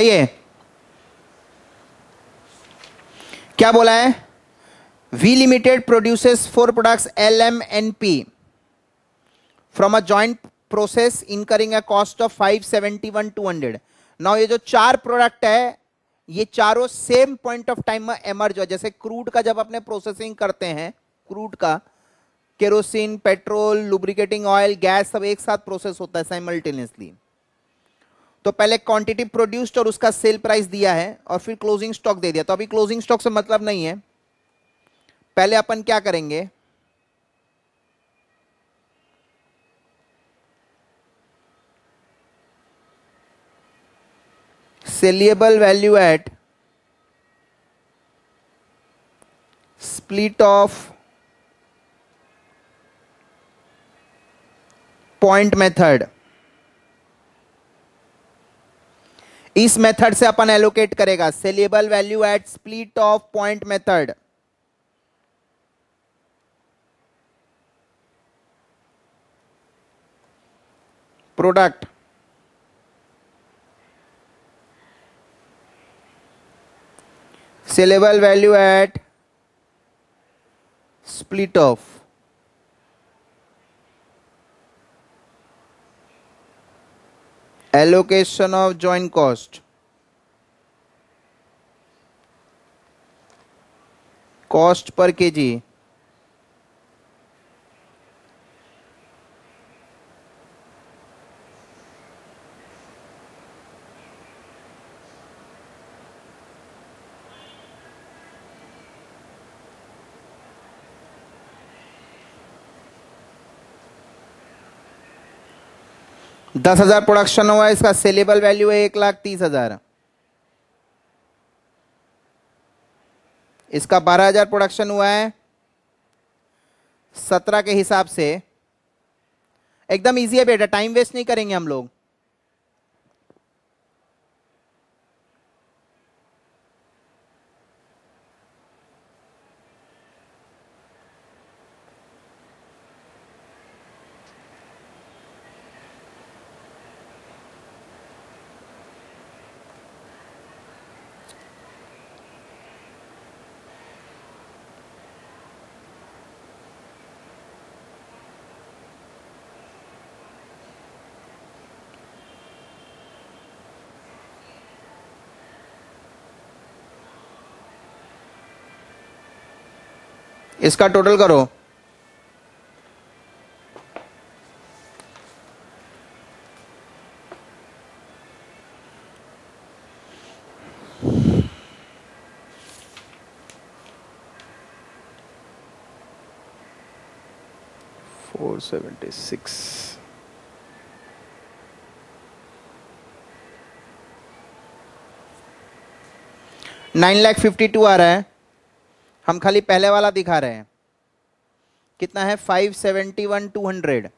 आइए क्या बोला है? V limited produces four products L M N P from a joint process incurring a cost of five seventy one two hundred now ये जो चार product है, ये चारों सेम पॉइंट ऑफ़ टाइम में एमर्ज हो जैसे क्रूड का जब अपने प्रोसेसिंग करते हैं क्रूड का kerosene petrol lubricating oil gas सब एक साथ प्रोसेस होता है साइमल्टेनियसली तो पहले क्वांटिटी प्रोड्यूस्ड और उसका सेल प्राइस दिया है और फिर क्लोजिंग स्टॉक दे दिया। तो अभी क्लोजिंग स्टॉक से मतलब नहीं है। पहले अपन क्या करेंगे? Saleable value at split off point method इस मेथड से अपन एलोकेट करेगा। Saleable value at split off point method product saleable value at split off allocation of joint cost cost per kg दस हज़ार प्रोडक्शन हुआ है इसका सेलेबल वैल्यू है एक लाख तीस हज़ार। इसका बारह हज़ार प्रोडक्शन हुआ है, सत्रह के हिसाब से। एकदम इजी है बेटा टाइम वेस्ट नहीं करेंगे हम लोग। इसका टोटल करो। Four seventy six nine lakh fifty two आ रहा है। हम खाली पहले वाला दिखा रहे हैं। कितना है? Five seventy one two hundred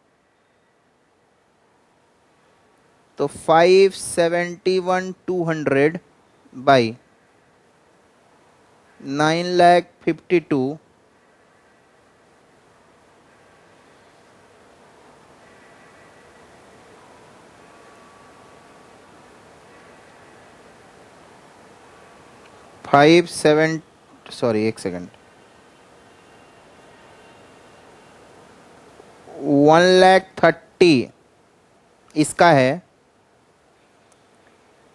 तो five seventy one two hundred by nine lakh fifty two five seven sorry एक सेकंड वन लैख थर्टी इसका है.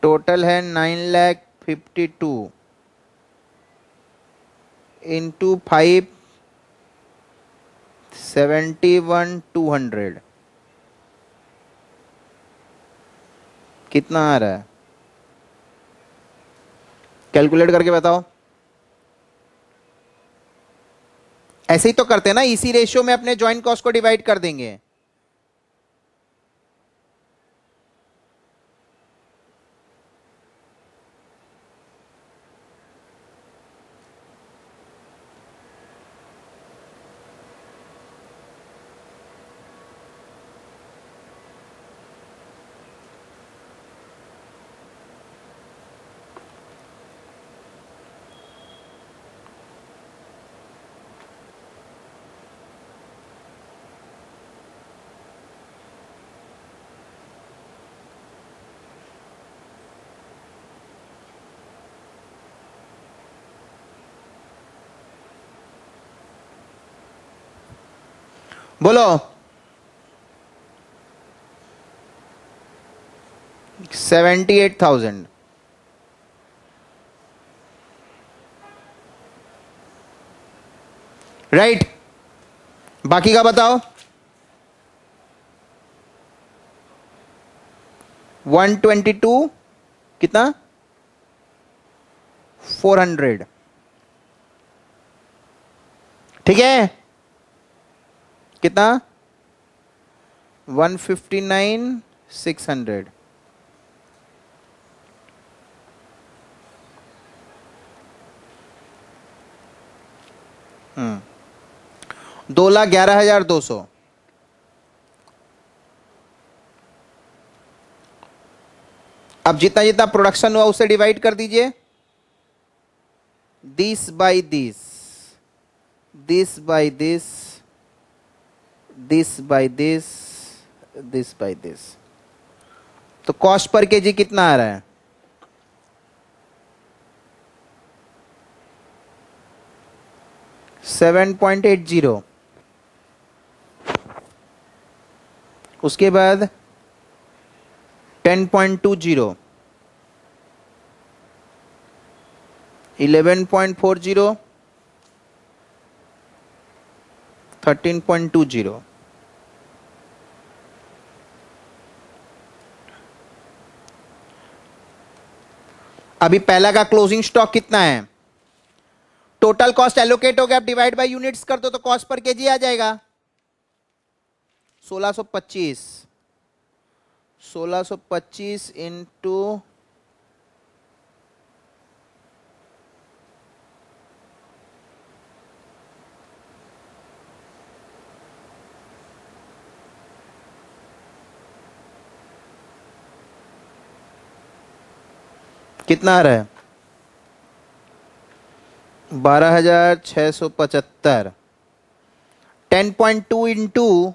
टोटल है nine lakh fifty two into five seventy one two hundred कितना आ रहा है? Calculate करके बताओ. ऐसे ही तो करते हैं ना, इसी रेशियो में अपने ज्वाइंट कॉस्ट को डिवाइड कर देंगे। बोलो। सेवेंटी एट थाउज़ेंड राइट बाकी का बताओ। वन ट्वेंटी टू कितना? फोर हंड्रेड ठीक है? कितना? One fifty nine, six hundred. हम्म। दो लाख ग्यारह हज़ार दो सौ। अब जितना जितना प्रोडक्शन हुआ, उसे डिवाइड कर दीजिए। This by this this by this this by this this by this तो कॉस्ट पर केजी कितना आ रहा है? सेवन पॉइंट एट ज़ीरो उसके बाद ten point two zero eleven point four zero thirteen point two zero अभी पहला का क्लोजिंग स्टॉक कितना है? टोटल कॉस्ट एलोकेट हो गया, आप डिवाइड बाय यूनिट्स कर दो तो कॉस्ट पर केजी आ जाएगा। 1625 1625 इंटू कितना आ रहा है? बारह हज़ार छह सौ पचहत्तर। टेन पॉइंट टू इंटू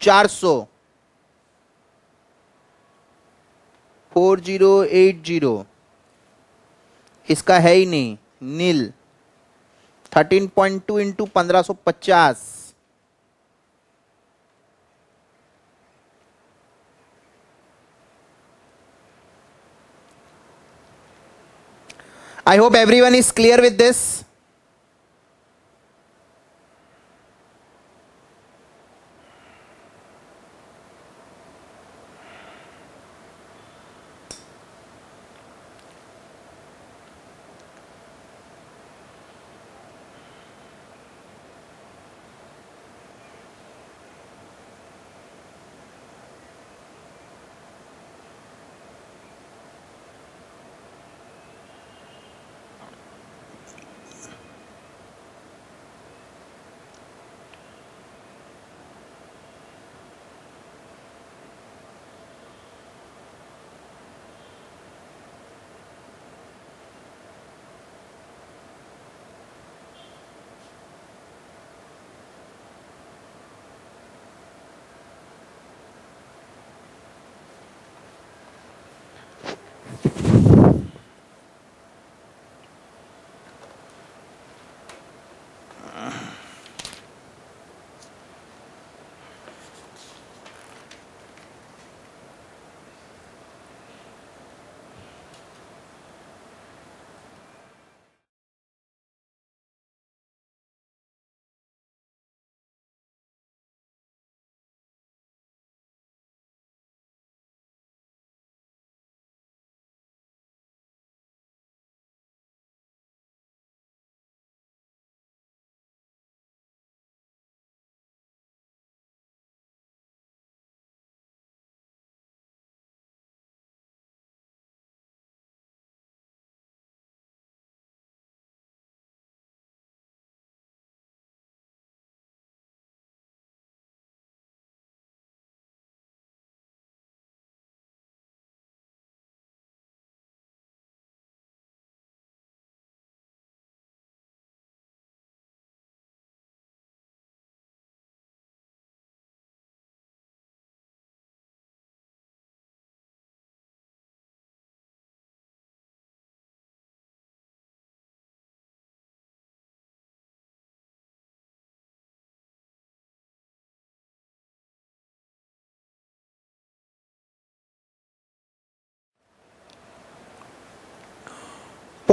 चार सौ। Four zero eight zero. इसका है ही नहीं, nil. Thirteen point two into पंद्रह सौ पचास। I hope everyone is clear with this.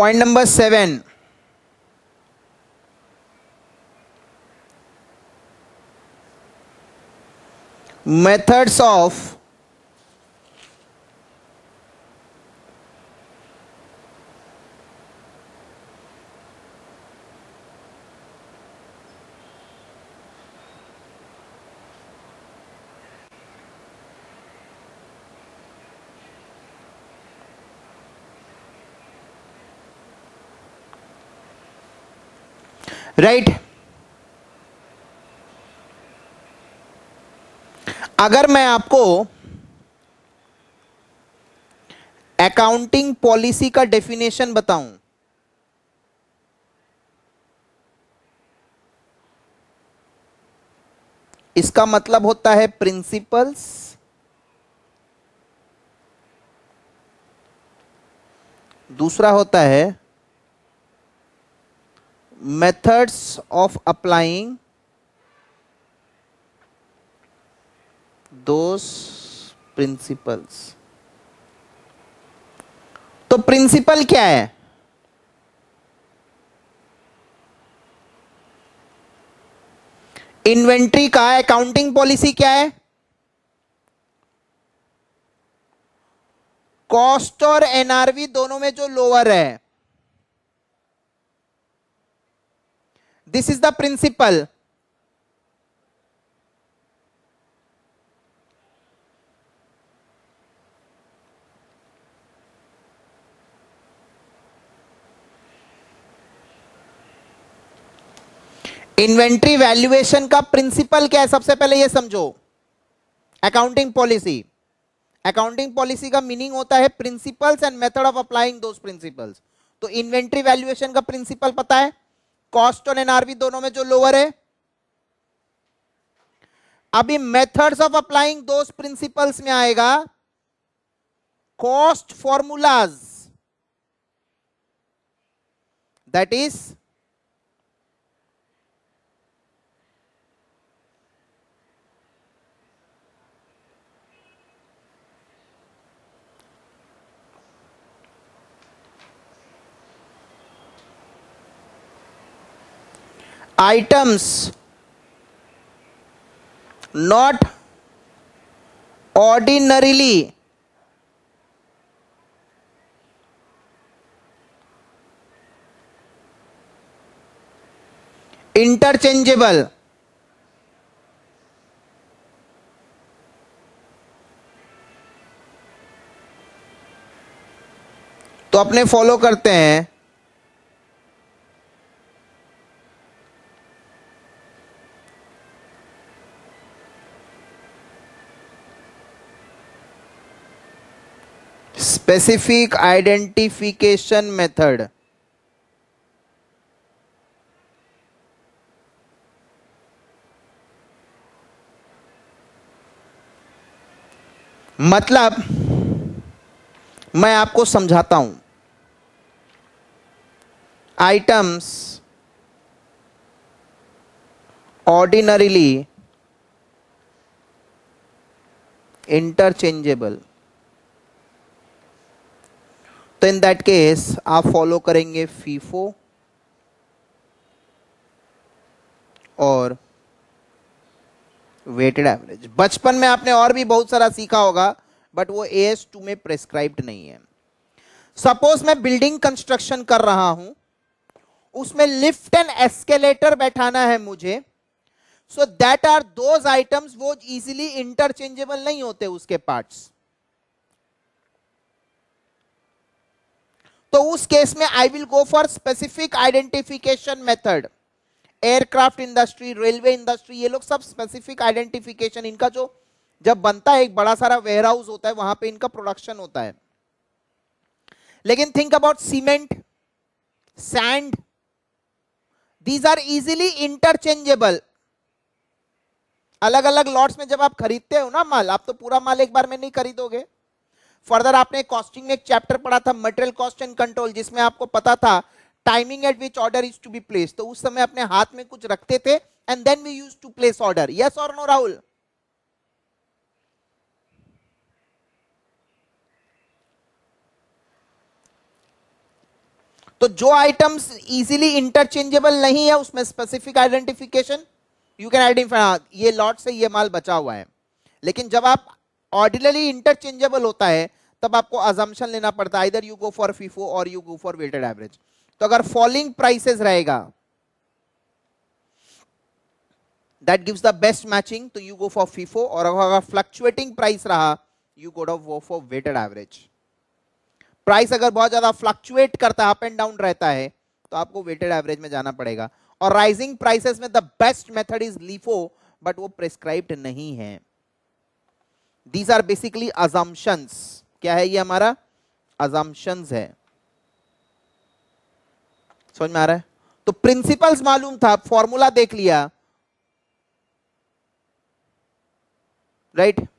Point number seven. Methods of right? अगर मैं आपको अकाउंटिंग पॉलिसी का डेफिनेशन बताऊँ, इसका मतलब होता है प्रिंसिपल्स दूसरा होता है methods of applying those principles. तो प्रिंसिपल क्या है? इन्वेंट्री का अकाउंटिंग पॉलिसी क्या है? कॉस्ट और एनआरवी दोनों में जो लोअर है this is the principle inventory valuation का प्रिंसिपल क्या है? सबसे पहले ये समझो। अकाउंटिंग पॉलिसी अकाउंटिंग पॉलिसी का मीनिंग होता है principles and method of applying those principles तो इन्वेंट्री वैल्यूएशन का प्रिंसिपल पता है? कॉस्ट और एनआरवी दोनों में जो लोअर है, अभी methods of applying those principles में आएगा cost formulas that is items not ordinarily interchangeable तो अपने फॉलो करते हैं specific आइडेंटिफिकेशन मेथड मतलब मैं आपको समझाता हूँ। आइटम्स ऑर्डिनरीली इंटरचेंजेबल तो इन दैट केस आप फॉलो करेंगे फीफो और वेटेड एवरेज बचपन में आपने और भी बहुत सारा सीखा होगा बट वो ए एस टू में प्रेस्क्राइब्ड नहीं है। सपोज़ मैं बिल्डिंग कंस्ट्रक्शन कर रहा हूँ, उसमें लिफ्ट एंड एस्केलेटर बैठाना है मुझे so that are those items वो इजीली इंटरचेंजेबल नहीं होते उसके पार्ट्स तो उस केस में I will go for specific identification method aircraft industry railway industry ये लोग सब स्पेसिफिक आइडेंटिफिकेशन इनका जो जब बनता है, एक बड़ा सारा वेयर हाउस होता है, वहाँ पे इनका प्रोडक्शन होता है। लेकिन think about cement sand these are easily interchangeable अलग अलग लॉट्स में जब आप खरीदते हो ना माल, आप तो पूरा माल एक बार में नहीं खरीदोगे। फर्दर आपने कॉस्टिंग में एक चैप्टर पढ़ा था मटेरियल कॉस्ट एंड कंट्रोल जिसमें आपको पता था timing at which order is to be place तो उस समय अपने हाथ में कुछ रखते थे and then we use to place order yes और नो राहुल तो जो आइटम्स इजीली इंटरचेंजेबल नहीं है, उसमें specific identification you can identify ये लॉट से ये माल बचा हुआ है। लेकिन जब आप ऑर्डिनरी इंटरचेंजेबल होता है, तब आपको अजम्पन लेना पड़ता है। इधर यू गो फॉर फीफो और you go for weighted average तो अगर फॉलिंग प्राइसेस रहेगा that gives the best matching तो यू गो फॉर फीफो और अगर फ्लक्चुएटिंग प्राइस रहा you go for weighted average price अगर बहुत ज़्यादा फ्लक्चुएट करता है अप एंड डाउन रहता है तो आपको वेटेड एवरेज में जाना पड़ेगा। और राइजिंग प्राइसेस में the best method is LIFO but वो प्रिस्क्राइब्ड नहीं है। दीज आर बेसिकली अजम्पन्स क्या है ये हमारा? अजम्पन्स है। समझ में आ रहा है? तो प्रिंसिपल्स मालूम था फॉर्मूला देख लिया। Right right?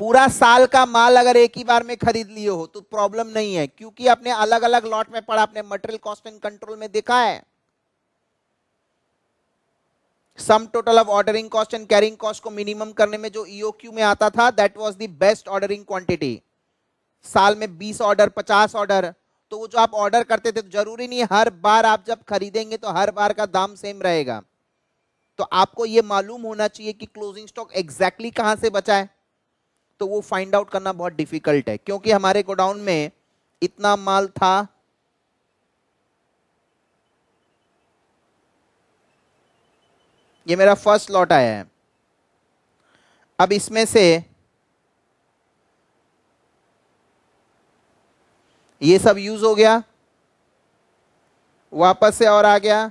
पूरा साल का माल अगर एक ही बार में खरीद लिए हो तो प्रॉब्लम नहीं है, क्योंकि आपने अलग अलग लॉट में पढ़ा अपने मटेरियल कॉस्ट एंड कंट्रोल में देखा है। Sum total of ordering cost and carrying cost को मिनिमम करने में जो ईओक्यू e में आता था that was the best ordering quantity साल में 20 ऑर्डर 50 ऑर्डर तो वो जो आप ऑर्डर करते थे तो ज़रूरी नहीं हर बार आप जब खरीदेंगे तो हर बार का दाम सेम रहेगा। तो आपको ये मालूम होना चाहिए कि क्लोजिंग स्टॉक एग्जैक्टली कहाँ से बचा है। तो वो फाइंड आउट करना बहुत डिफ़िकल्ट है, क्योंकि हमारे गोडाउन में इतना माल था ये मेरा फ़र्स्ट लॉट आया है। अब इसमें से ये सब यूज़ हो गया। वापस से और आ गया।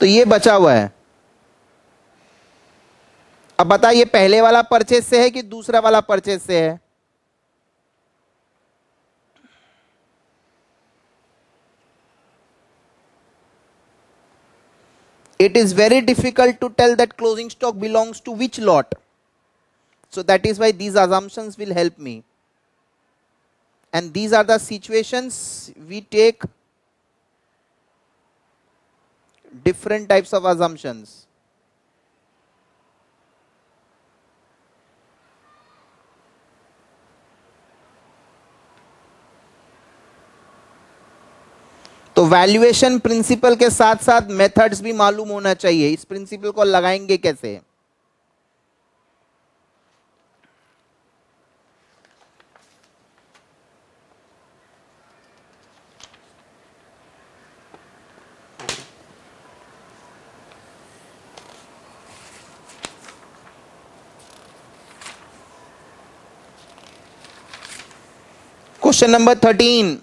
तो ये बचा हुआ है। अब बताइए पहले वाला परचेज से है कि दूसरा वाला परचेज से है? It is very difficult to tell that closing stock belongs to which lot so that is why these assumption will help me and these are situation we take different types of assumptions तो valuation principle के साथ साथ methods भी मालूम होना चाहिए। इस principal को लगाएँगे कैसे? Question number thirteen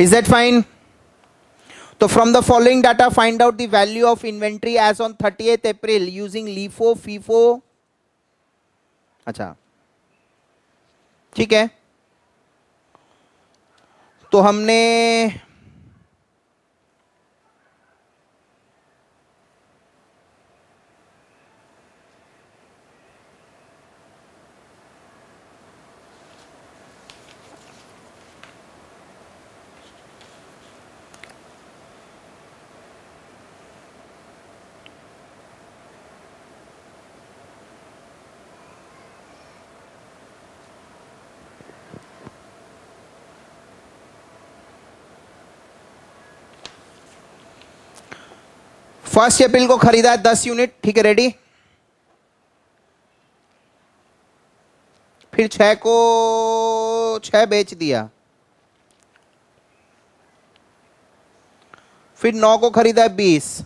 Is that fine? So from the following data, find out the value of inventory as on 30th April using LIFO, FIFO. अच्छा ठीक है तो हमने फ़र्स्ट अप्रैल को खरीदा है, दस यूनिट, ठीक है रेडी फिर छह को, छह बेच दिया। फिर नौ को खरीदा है, बीस।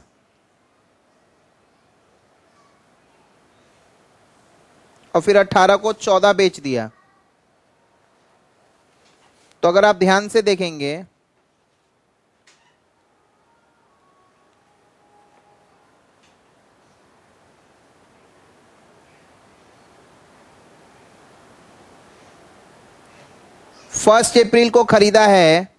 और फिर 18 को 14 बेच दिया। तो अगर आप ध्यान से देखेंगे फ़र्स्ट अप्रैल को खरीदा है।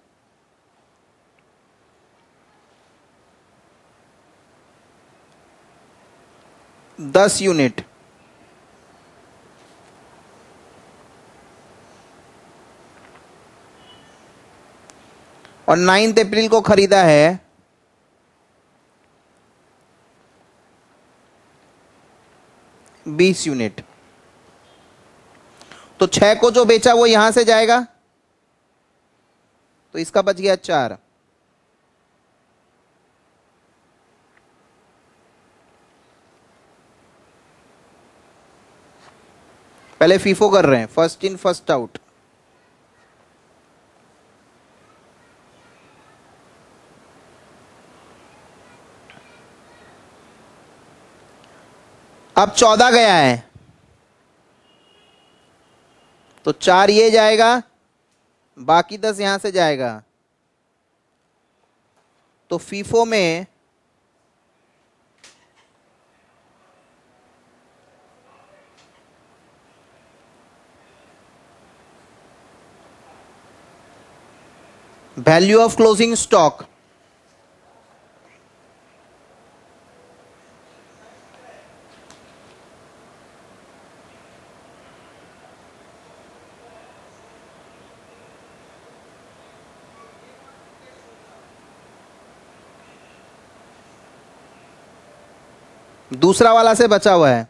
दस यूनिट। और नाइन्थ अप्रैल को खरीदा है। बीस यूनिट। तो छह को जो बेचा वो यहाँ से जाएगा। तो इसका बच गया चार। पहले फीफो कर रहे हैं फ़र्स्ट इन फ़र्स्ट आउट अब चौदह गया है। तो चार ये जाएगा बाकी दस यहाँ से जाएगा। तो फीफो में वैल्यू ऑफ़ क्लोजिंग स्टॉक दूसरा वाला से बचा हुआ है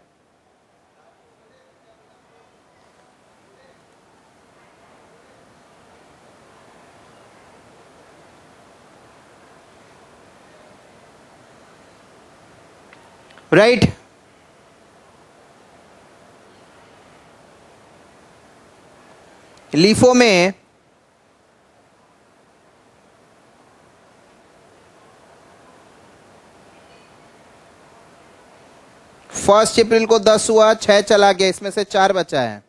राइट right. लीफो में फ़र्स्ट अप्रैल को दस हुआ, छह चला गया, इसमें से चार बचा है।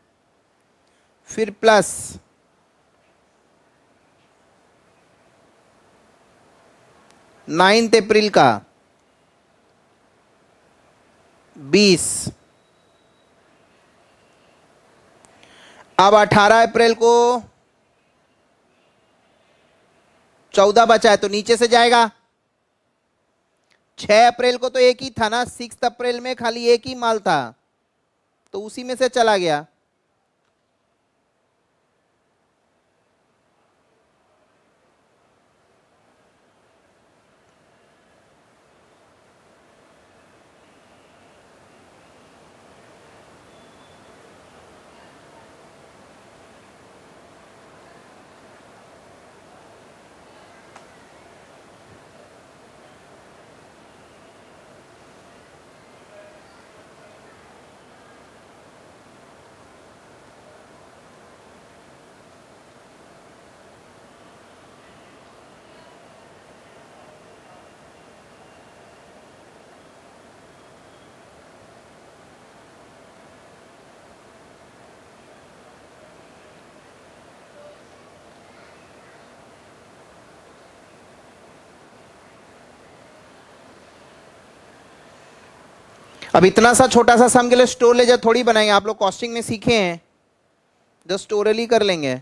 फिर प्लस। नाइन्थ अप्रैल का। बीस। अब अठारह अप्रैल को चौदह बचा है तो नीचे से जाएगा। छह अप्रैल को तो एक ही था ना सिक्स अप्रैल में खाली एक ही माल था। तो उसी में से चला गया। अब इतना सा छोटा सा सम के लिए स्टोर ले लेजर थोड़ी बनाएँगे। आप लोग कॉस्टिंग में सीखे हैं जो स्टोरली कर लेंगे।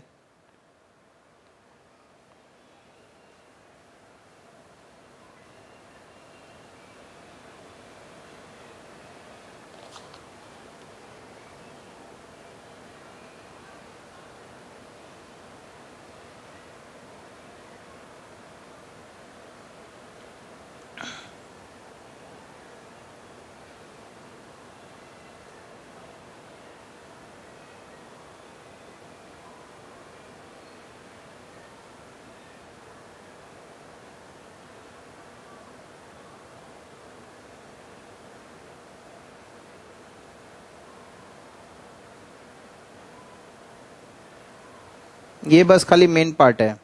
ये बस खाली मेन पार्ट है।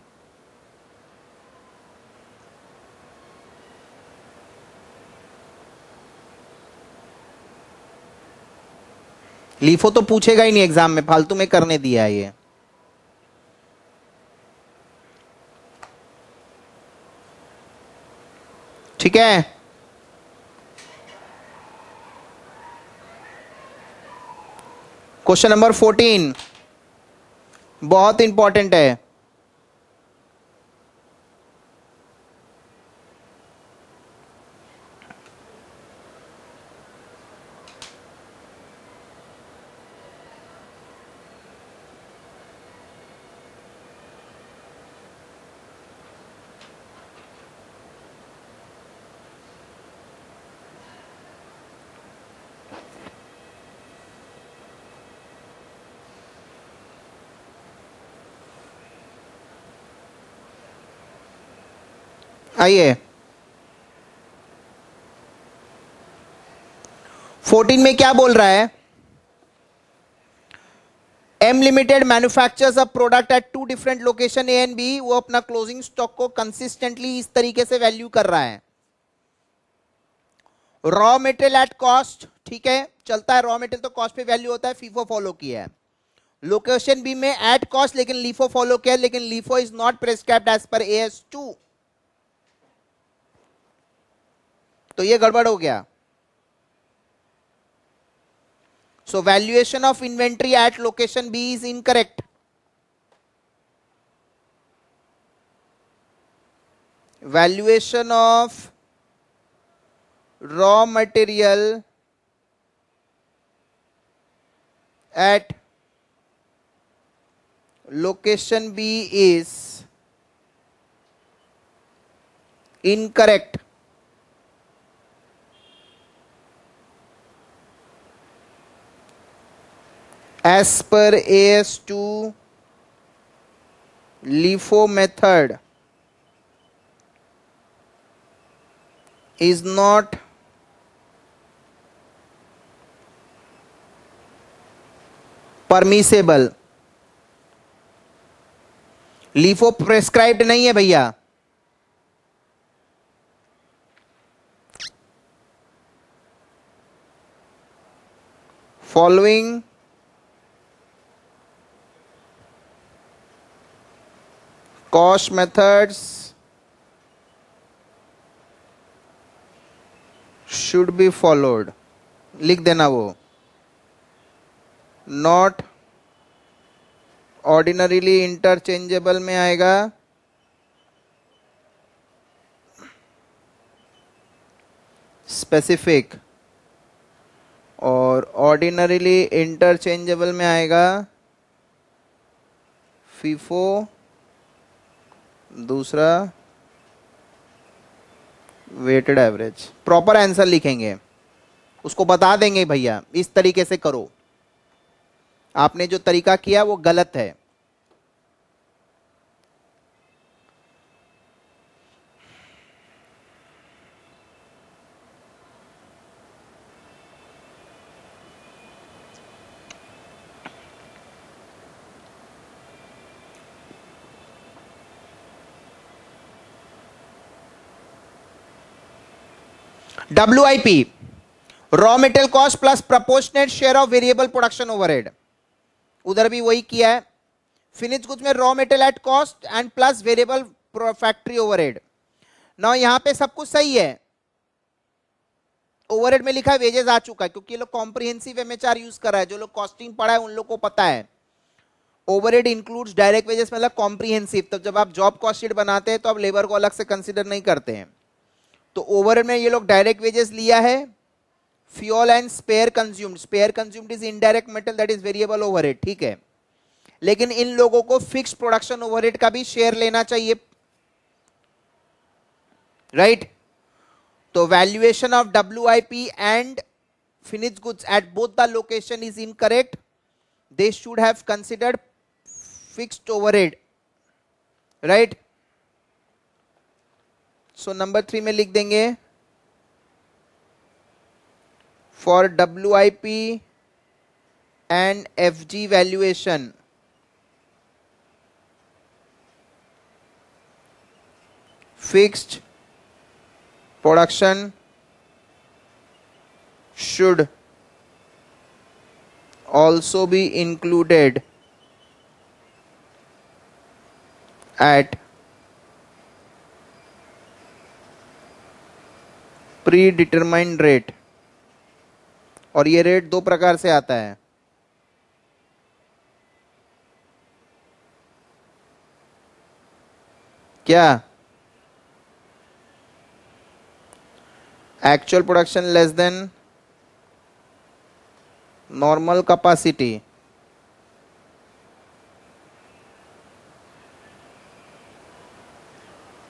लीफो तो पूछेगा ही नहीं एग्ज़ाम में, फालतू में करने दिया है ये। ठीक है? क्वेश्चन नंबर फोर्टीन बहुत इंपॉर्टेंट है। आइए। फोर्टीन में क्या बोल रहा है? M limited manufactures a product at two different location A and B वो अपना क्लोजिंग स्टॉक को कंसिस्टेंटली इस तरीके से वैल्यू कर रहा है। रॉ मेटेरियल एट कॉस्ट ठीक है? चलता है रॉ मेटेरियल तो कॉस्ट पे वैल्यू होता है फीफो फॉलो किया है। लोकेशन बी में एट कॉस्ट लेकिन लीफो फॉलो किया है, लेकिन LIFO is not prescribed as per A S two तो ये गड़बड़ हो गया। So valuation of inventory at location B is incorrect valuation of raw material at location B is per as per AS2 LIFO method is not permissible. LIFO prescribed नहीं है भैया। Following cost methods should be followed. लिख देना वो। Not ordinarily interchangeable में आएगा। Specific और ordinarily interchangeable में आएगा। फीफो दूसरा वेटेड एवरेज प्रॉपर आंसर लिखेंगे। उसको बता देंगे, भैया, इस तरीके से करो। आपने जो तरीका किया वो गलत है। W I P raw material cost plus proportionate share of variable production overhead उधर भी वही किया है। फिनिश गुड्स में raw material at cost and plus variable factory overhead ना यहाँ पे सब कुछ सही है। ओवरहेड में लिखा है वेजेस आ चुका है, क्योंकि ये लोग कॉम्प्रिहेंसिव एमएचआर यूज़ कर रहा है। जो लोग कॉस्टिंग पढ़ा है, उन लोग को पता है। ओवरहेड इंक्लूड्स डायरेक्ट वेजेस मतलब कॉम्प्रिहेंसिव तो जब आप जॉब कॉस्ट शीट बनाते हैं तो आप लेबर को अलग से कंसिडर नहीं करते हैं। तो ओवर में ये लोग डायरेक्ट वेजेस लिया है fuel and spare consumed spare consumed is indirect metal that is variable overhead ठीक है? लेकिन इन लोगों को फिक्स प्रोडक्शन ओवर का भी शेयर लेना चाहिए। Right right? तो valuation of W I P and finish goods at both the location is incorrect they should have considered fixed overhead right so number three में लिख देंगे for W I P and F G valuation fixed production should also be included at predetermined rate और ये rate दो प्रकार से आता है। क्या? Actual production less than normal capacity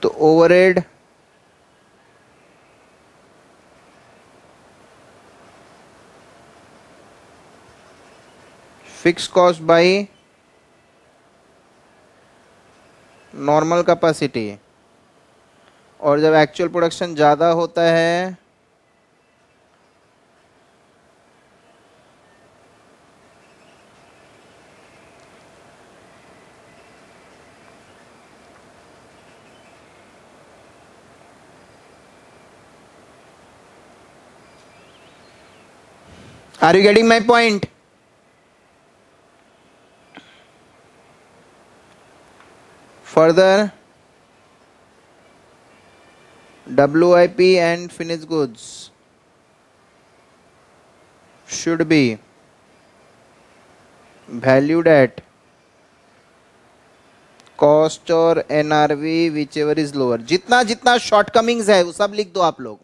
तो overhead fix cost by normal capacity और जब एक्चुअल प्रोडक्शन ज़्यादा होता है, Are you getting my point? Further, WIP and finished goods should be valued at cost और NRV whichever is lower जितना जितना shortcomings है वो सब लिख दो आप लोग।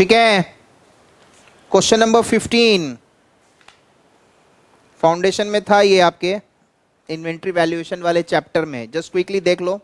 ठीक है? क्वेश्चन नंबर फिफ्टीन फाउंडेशन में था ये आपके इन्वेंट्री वैल्यूएशन वाले चैप्टर में. जस्ट क्विकली देख लो.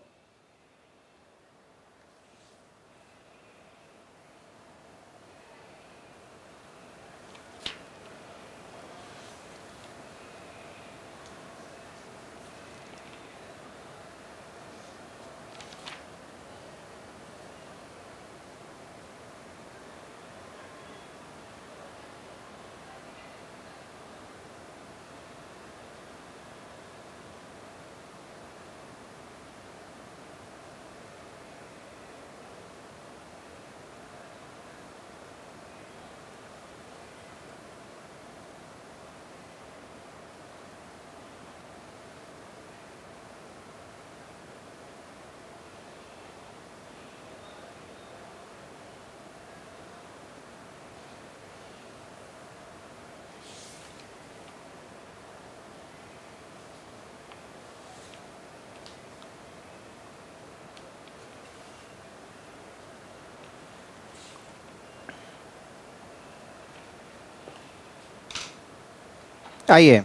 आइए।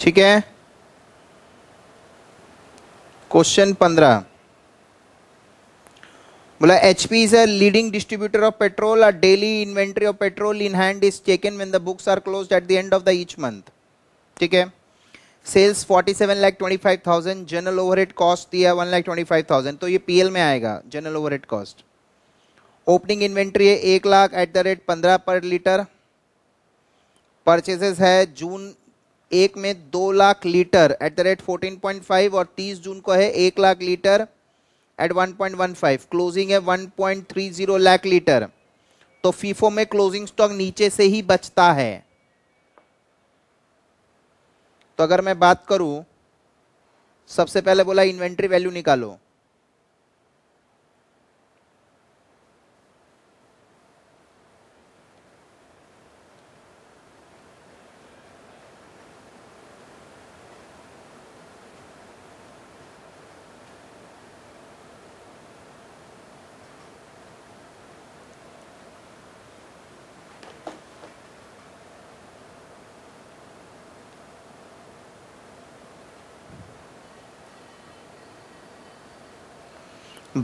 ठीक है। क्वेश्चन पंद्रह। बोला H P is a leading distributor of petrol a daily inventory of petrol in hand is taken when the books are closed at the end of the each month ठीक है। Sales 47 lakh 25,000 general overhead cost दिया 1 लाख 25,000 तो ये PL में आएगा general overhead cost opening inventory है एक lakh at the rate पंद्रह पर लीटर परचेजेस है जून एक में दो lakh litre at the rate fourteen point five और तीस जून को है एक lakh litre at one point one five closing है one point three zero lakh litre तो फीफो में क्लोजिंग स्टॉक नीचे से ही बचता है। तो अगर मैं बात करूँ, सबसे पहले बोला इन्वेंट्री वैल्यू निकालो।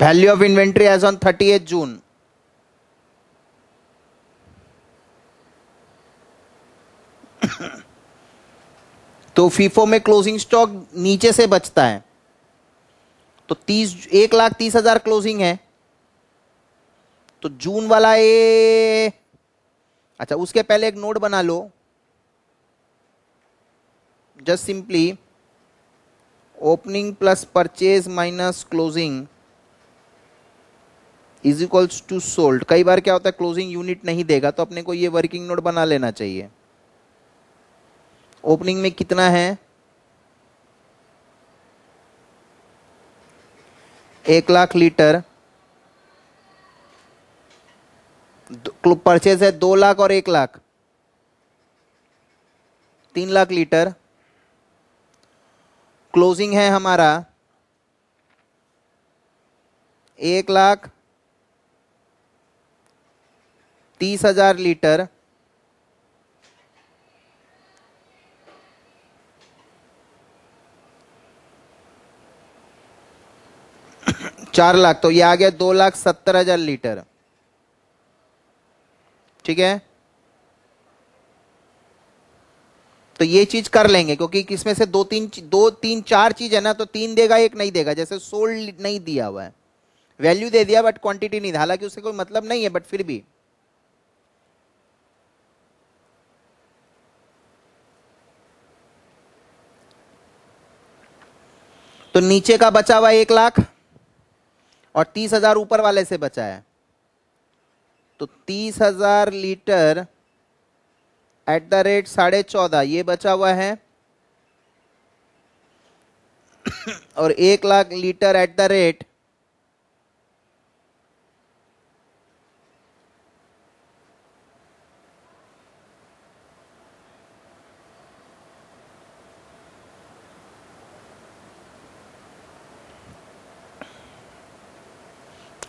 Value of inventory as on 30th june. तो फीफो में क्लोजिंग स्टॉक नीचे से बचता है। तो तीस, एक लाख तीस हज़ार क्लोजिंग है। तो जून वाला ए अच्छा उसके पहले एक नोट बना लो। Just simply opening plus purchase minus closing is equals to sold कई बार क्या होता है क्लोजिंग यूनिट नहीं देगा तो अपने को ये वर्किंग नोट बना लेना चाहिए। ओपनिंग में कितना है? एक लाख लीटर। परचेज है दो लाख और एक लाख। तीन लाख लीटर। क्लोजिंग है हमारा। एक लाख। तीस हज़ार लीटर चार लाख तो ये आ गया दो लाख सत्तर हज़ार लीटर। ठीक है? तो ये चीज़ कर लेंगे, क्योंकि इसमें से दो तीन दो तीन, चार चीज़ है ना तो तीन देगा, एक नहीं देगा, जैसे सोल्ड नहीं दिया हुआ है। वैल्यू दे दिया, बट क्वांटिटी नहीं, हालाँकि उससे कोई मतलब नहीं है, बट फिर भी। तो नीचे का बचा हुआ एक लाख और तीस हज़ार ऊपर वाले से बचा है। तो तीस हज़ार लीटर एट द रेट साढ़े चौदह, ये बचा हुआ है। और एक lakh litre at the rate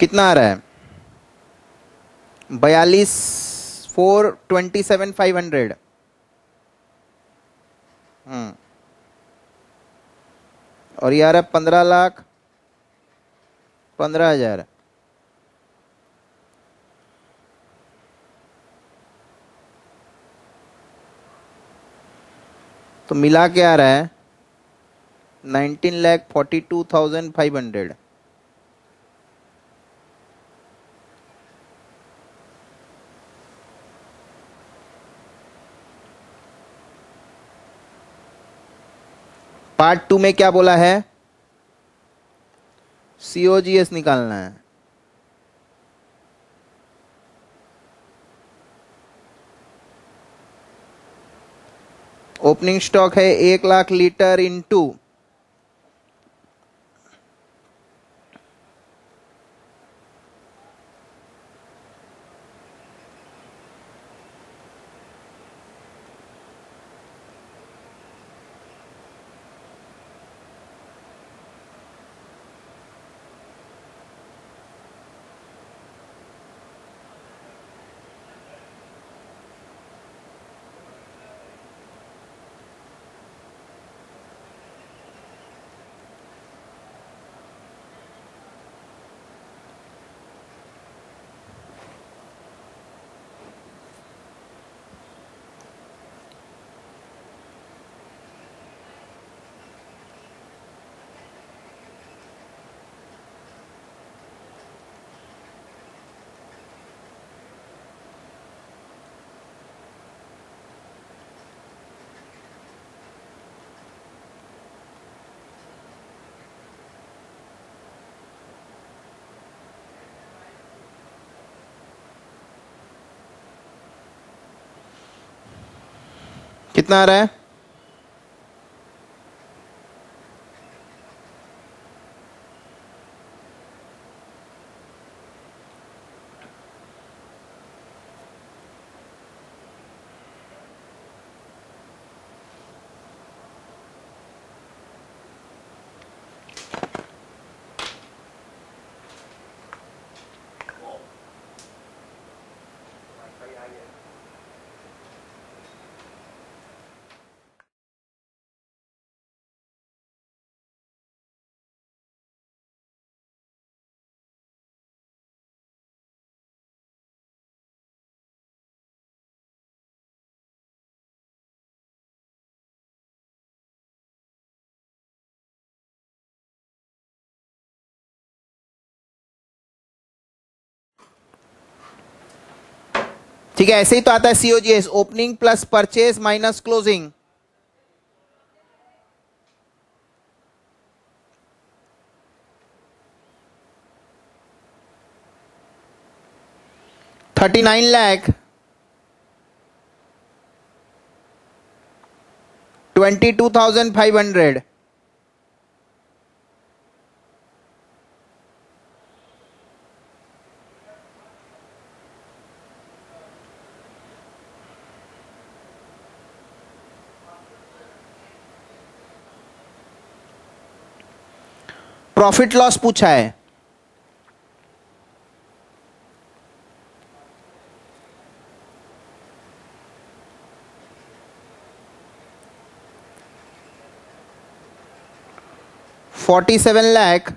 कितना आ रहा है? बयालीस, four, twenty seven, five hundred. हम्म। और यार है पंद्रह लाख, पंद्रह हज़ार। तो मिला के आ रहा है nineteen lakh, forty two thousand, five hundred. Part two में क्या बोला है? सीओजीएस निकालना है। ओपनिंग स्टॉक है एक लाख लीटर इनटू कितना आ रहा है? ठीक है, ऐसे ही तो आता है COGS opening plus purchase minus closing thirty nine lakh. Twenty two thousand five hundred. Profit loss पूछा है। Forty seven lakh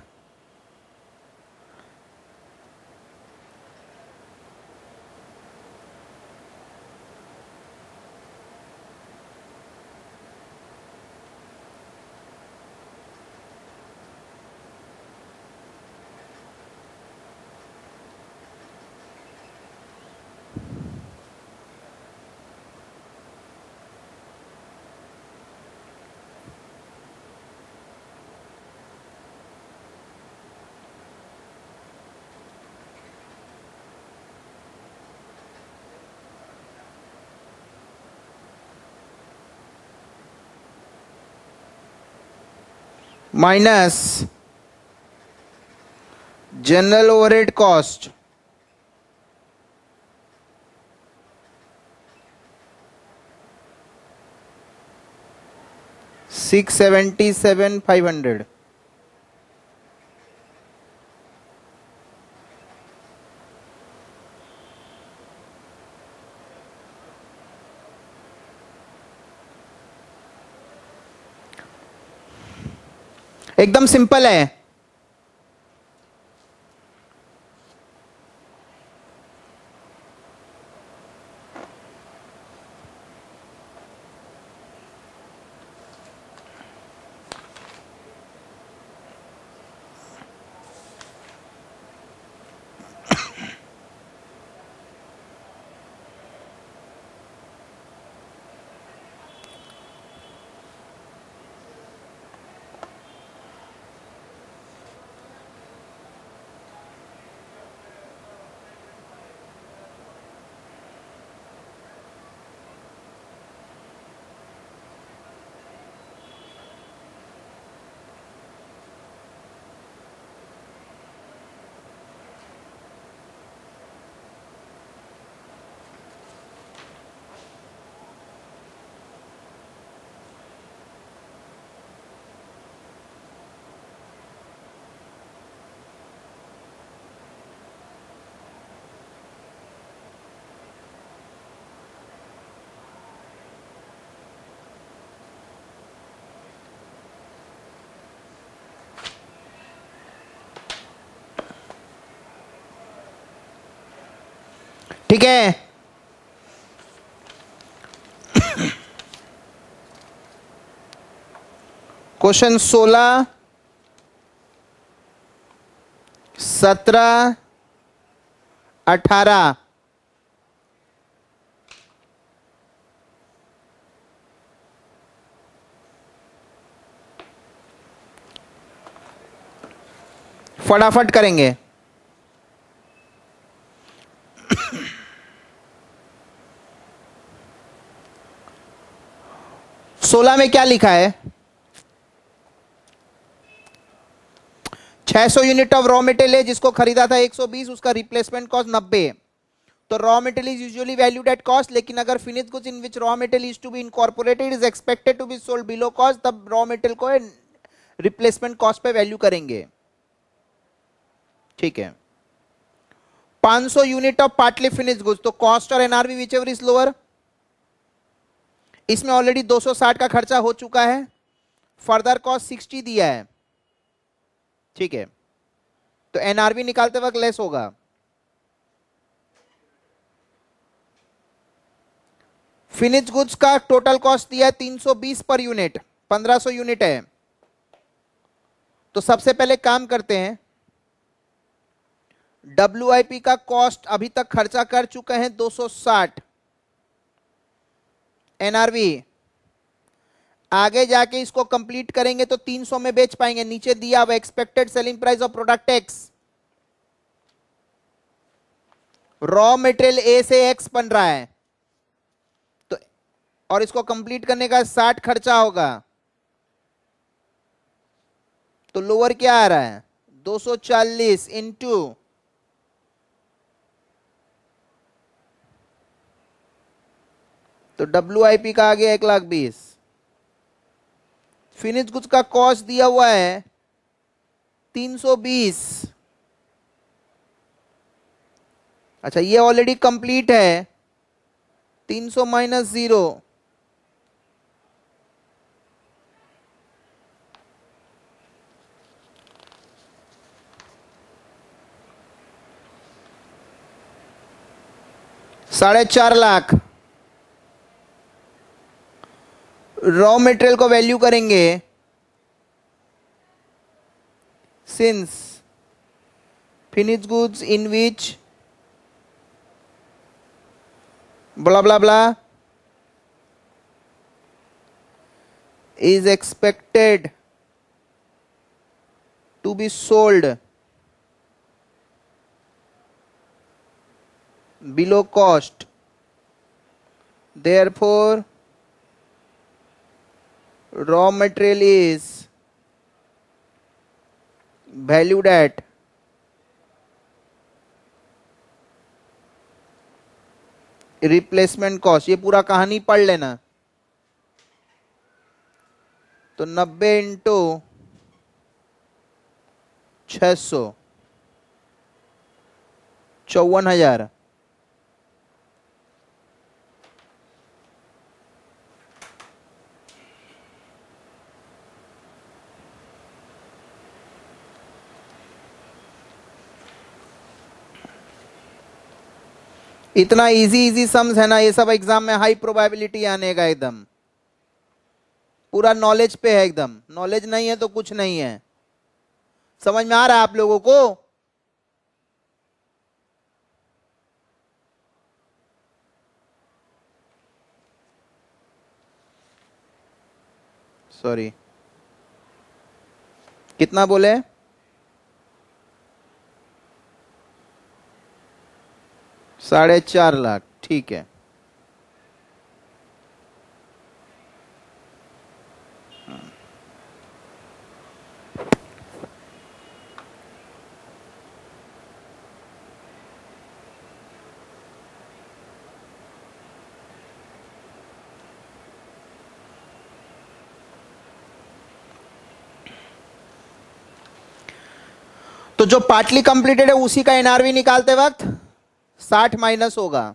minus general overhead cost six seventy seven five hundred एकदम सिंपल है। ठीक है? क्वेश्चन सोलह सत्रह अठारह। फटाफट करेंगे। 16 में क्या लिखा है? 600 यूनिट ऑफ़ रॉ मेटेरियल है, जिसको खरीदा था 120 उसका रिप्लेसमेंट कॉस्ट 90 तो raw material is usually valued at cost लेकिन अगर finish goods in which raw material is to be incorporated is expected to be sold below cost तब रॉ मेटेरियल को रिप्लेसमेंट कॉस्ट पे वैल्यू करेंगे। ठीक है। 500 unit of partly finish goods तो cost और NRV whichever is lower इसमें already 260 का खर्चा हो चुका है। फर्दर कॉस्ट 60 दिया है। ठीक है। तो एनआरबी निकालते वक्त लेस होगा। फिनिश गुड्स का टोटल कॉस्ट दिया है 320 पर यूनिट 1500 यूनिट है। तो सबसे पहले काम करते हैं। डब्ल्यूआईपी का कॉस्ट अभी तक खर्चा कर चुके हैं 260 एनआरवी। आगे जाके इसको कंप्लीट करेंगे तो 300 में बेच पाएँगे। नीचे दिया हुआ expected selling price of product X raw material A से एक्स बन रहा है। तो और इसको कंप्लीट करने का 60 खर्चा होगा। तो लोअर क्या आ रहा है? 240 चालीस इंटू तो डब्ल्यू आई पी का आ गया एक लाख बीस। फिनिश गुड्स का कॉस्ट दिया हुआ है 320 अच्छा ये ऑलरेडी कंप्लीट है। 300 माइनस ज़ीरो साढ़े चार लाख। रॉ मेटेरियल को वैल्यू करेंगे since finish goods in which blah blah blah is expected to be sold below cost therefore raw material is valued at replacement cost ये पूरा कहानी पढ़ लेना। तो नब्बे इंटू छ सौ, चौवन हज़ार। इतना इजी इजी सम्स है ना, ये सब एग्ज़ाम में हाई प्रोबेबिलिटी आने का एकदम। पूरा नॉलेज पे है एकदम। नॉलेज नहीं है तो कुछ नहीं है। समझ में आ रहा है आप लोगों को? सॉरी कितना बोले? साढ़े चार लाख, ठीक है। तो जो पार्टली कंप्लीटेड है, उसी का एनआरवी निकालते वक्त साठ माइनस होगा।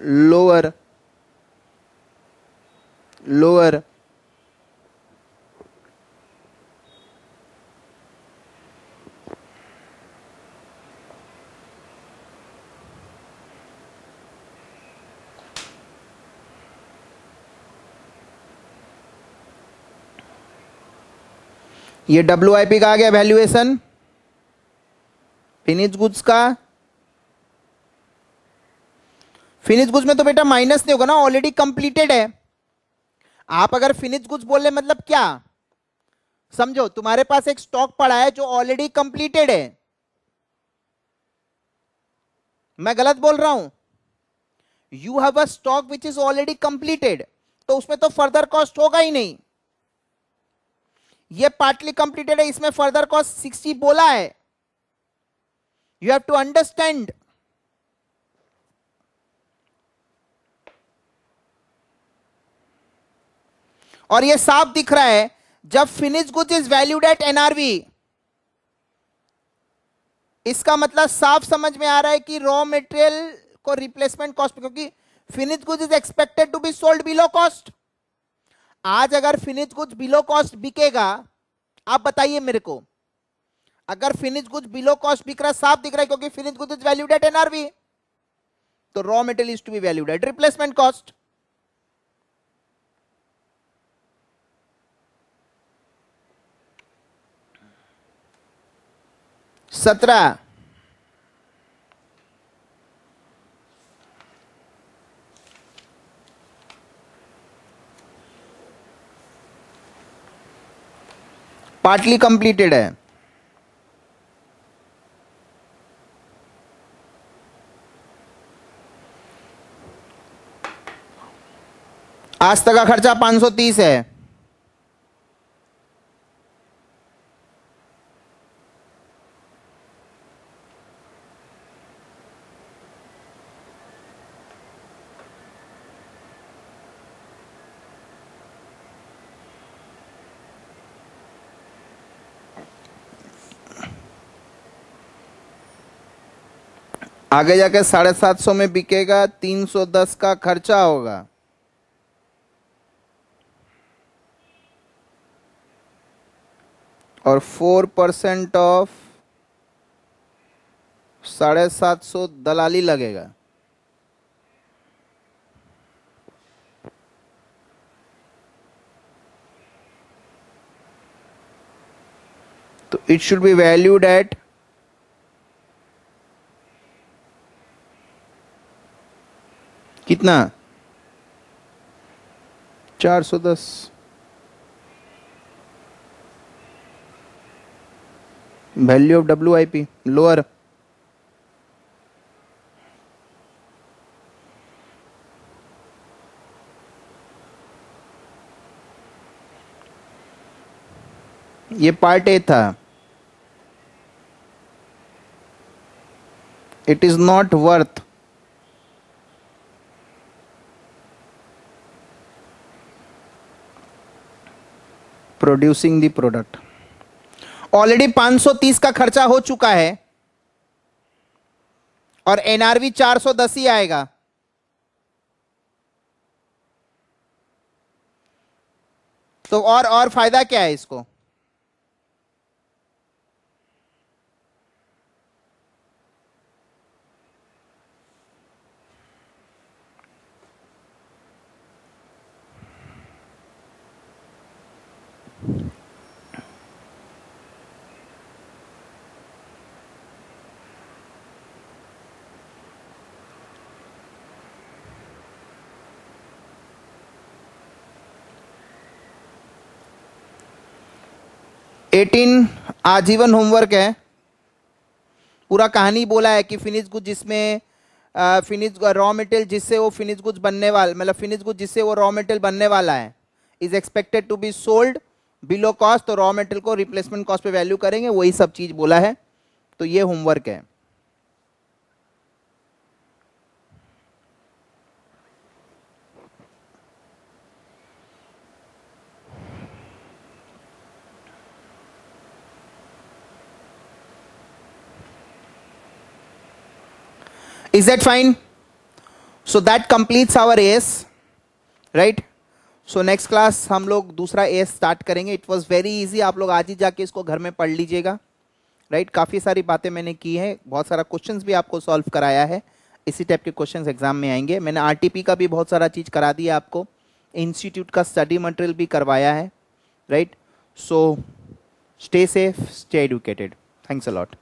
लोअर लोअर ये डब्ल्यू आई पी का आ गया वैल्यूएशन फिनिश गुड्स का. फिनिश गुड्स में तो बेटा माइनस नहीं होगा ना ऑलरेडी कंप्लीटेड है. आप अगर फिनिश गुड्स बोल रहे मतलब क्या? समझो, तुम्हारे पास एक स्टॉक पड़ा है जो ऑलरेडी कंप्लीटेड है. मैं गलत बोल रहा हूँ? You have a stock which is already completed तो उसमें तो फर्दर कॉस्ट होगा ही नहीं. ये पार्टली कंप्लीटेड है, इसमें फर्दर कॉस्ट सिक्सटी बोला है। यू हैव टू अंडरस्टैंड और ये साफ़ दिख रहा है, जब finish goods is valued at NRV इसका मतलब साफ़ समझ में आ रहा है कि रॉ मेटेरियल को रिप्लेसमेंट कॉस्ट क्योंकि finish goods is expected to be sold below cost आज अगर फिनिश गुड्स बिलो कॉस्ट बिकेगा, आप बताइए मेरे को। अगर फिनिश गुड्स बिलो कॉस्ट बिक रहा, साफ़ दिख रहा है क्योंकि finish goods is valued at NRV. तो raw material is to be valued at replacement cost सत्रह। पार्टली कंप्लीटेड है। आज तक का खर्चा 530 है। आगे जाके साढ़े सात सौ में बिकेगा, तीन सौ दस का खर्चा होगा। और फोर परसेंट ऑफ़ साढ़े सात सौ दलाली लगेगा। तो it should be valued at कितना? चार सौ दस। Value of W I P lower ये पार्ट ए था। It is not worth producing the product already 530 का खर्चा हो चुका है। और एनआरवी 410 ही आएगा। तो और और फ़ायदा क्या है इसको? एटीन आजीवन होमवर्क है। पूरा कहानी बोला है कि फिनिश गुड जिसमें फिनिश रॉ मेटेरियल जिससे वो फिनिश गुड्स बनने वाला मतलब फिनिश गुड जिससे वो रॉ मेटेरियल बनने वाला है। Is expected to be sold below cost तो रॉ मेटेरियल को रिप्लेसमेंट कॉस्ट पे वैल्यू करेंगे, वही सब चीज़ बोला है। तो ये होमवर्क है। Is that fine? So that completes our as right? So next class हम लोग दूसरा ए स्टार्ट करेंगे। इट वॉज़ वेरी इजी आप लोग आज ही जाके इसको घर में पढ़ लीजिएगा राइट right? काफ़ी सारी बातें मैंने की हैं। बहुत सारा क्वेश्चंस भी आपको सॉल्व कराया है। इसी टाइप के क्वेश्चंस एग्ज़ाम में आएँगे। मैंने आरटीपी का भी बहुत सारा चीज़ करा दिया आपको। इंस्टीट्यूट का स्टडी मटेरियल भी करवाया है right so stay safe stay educated thanks a lot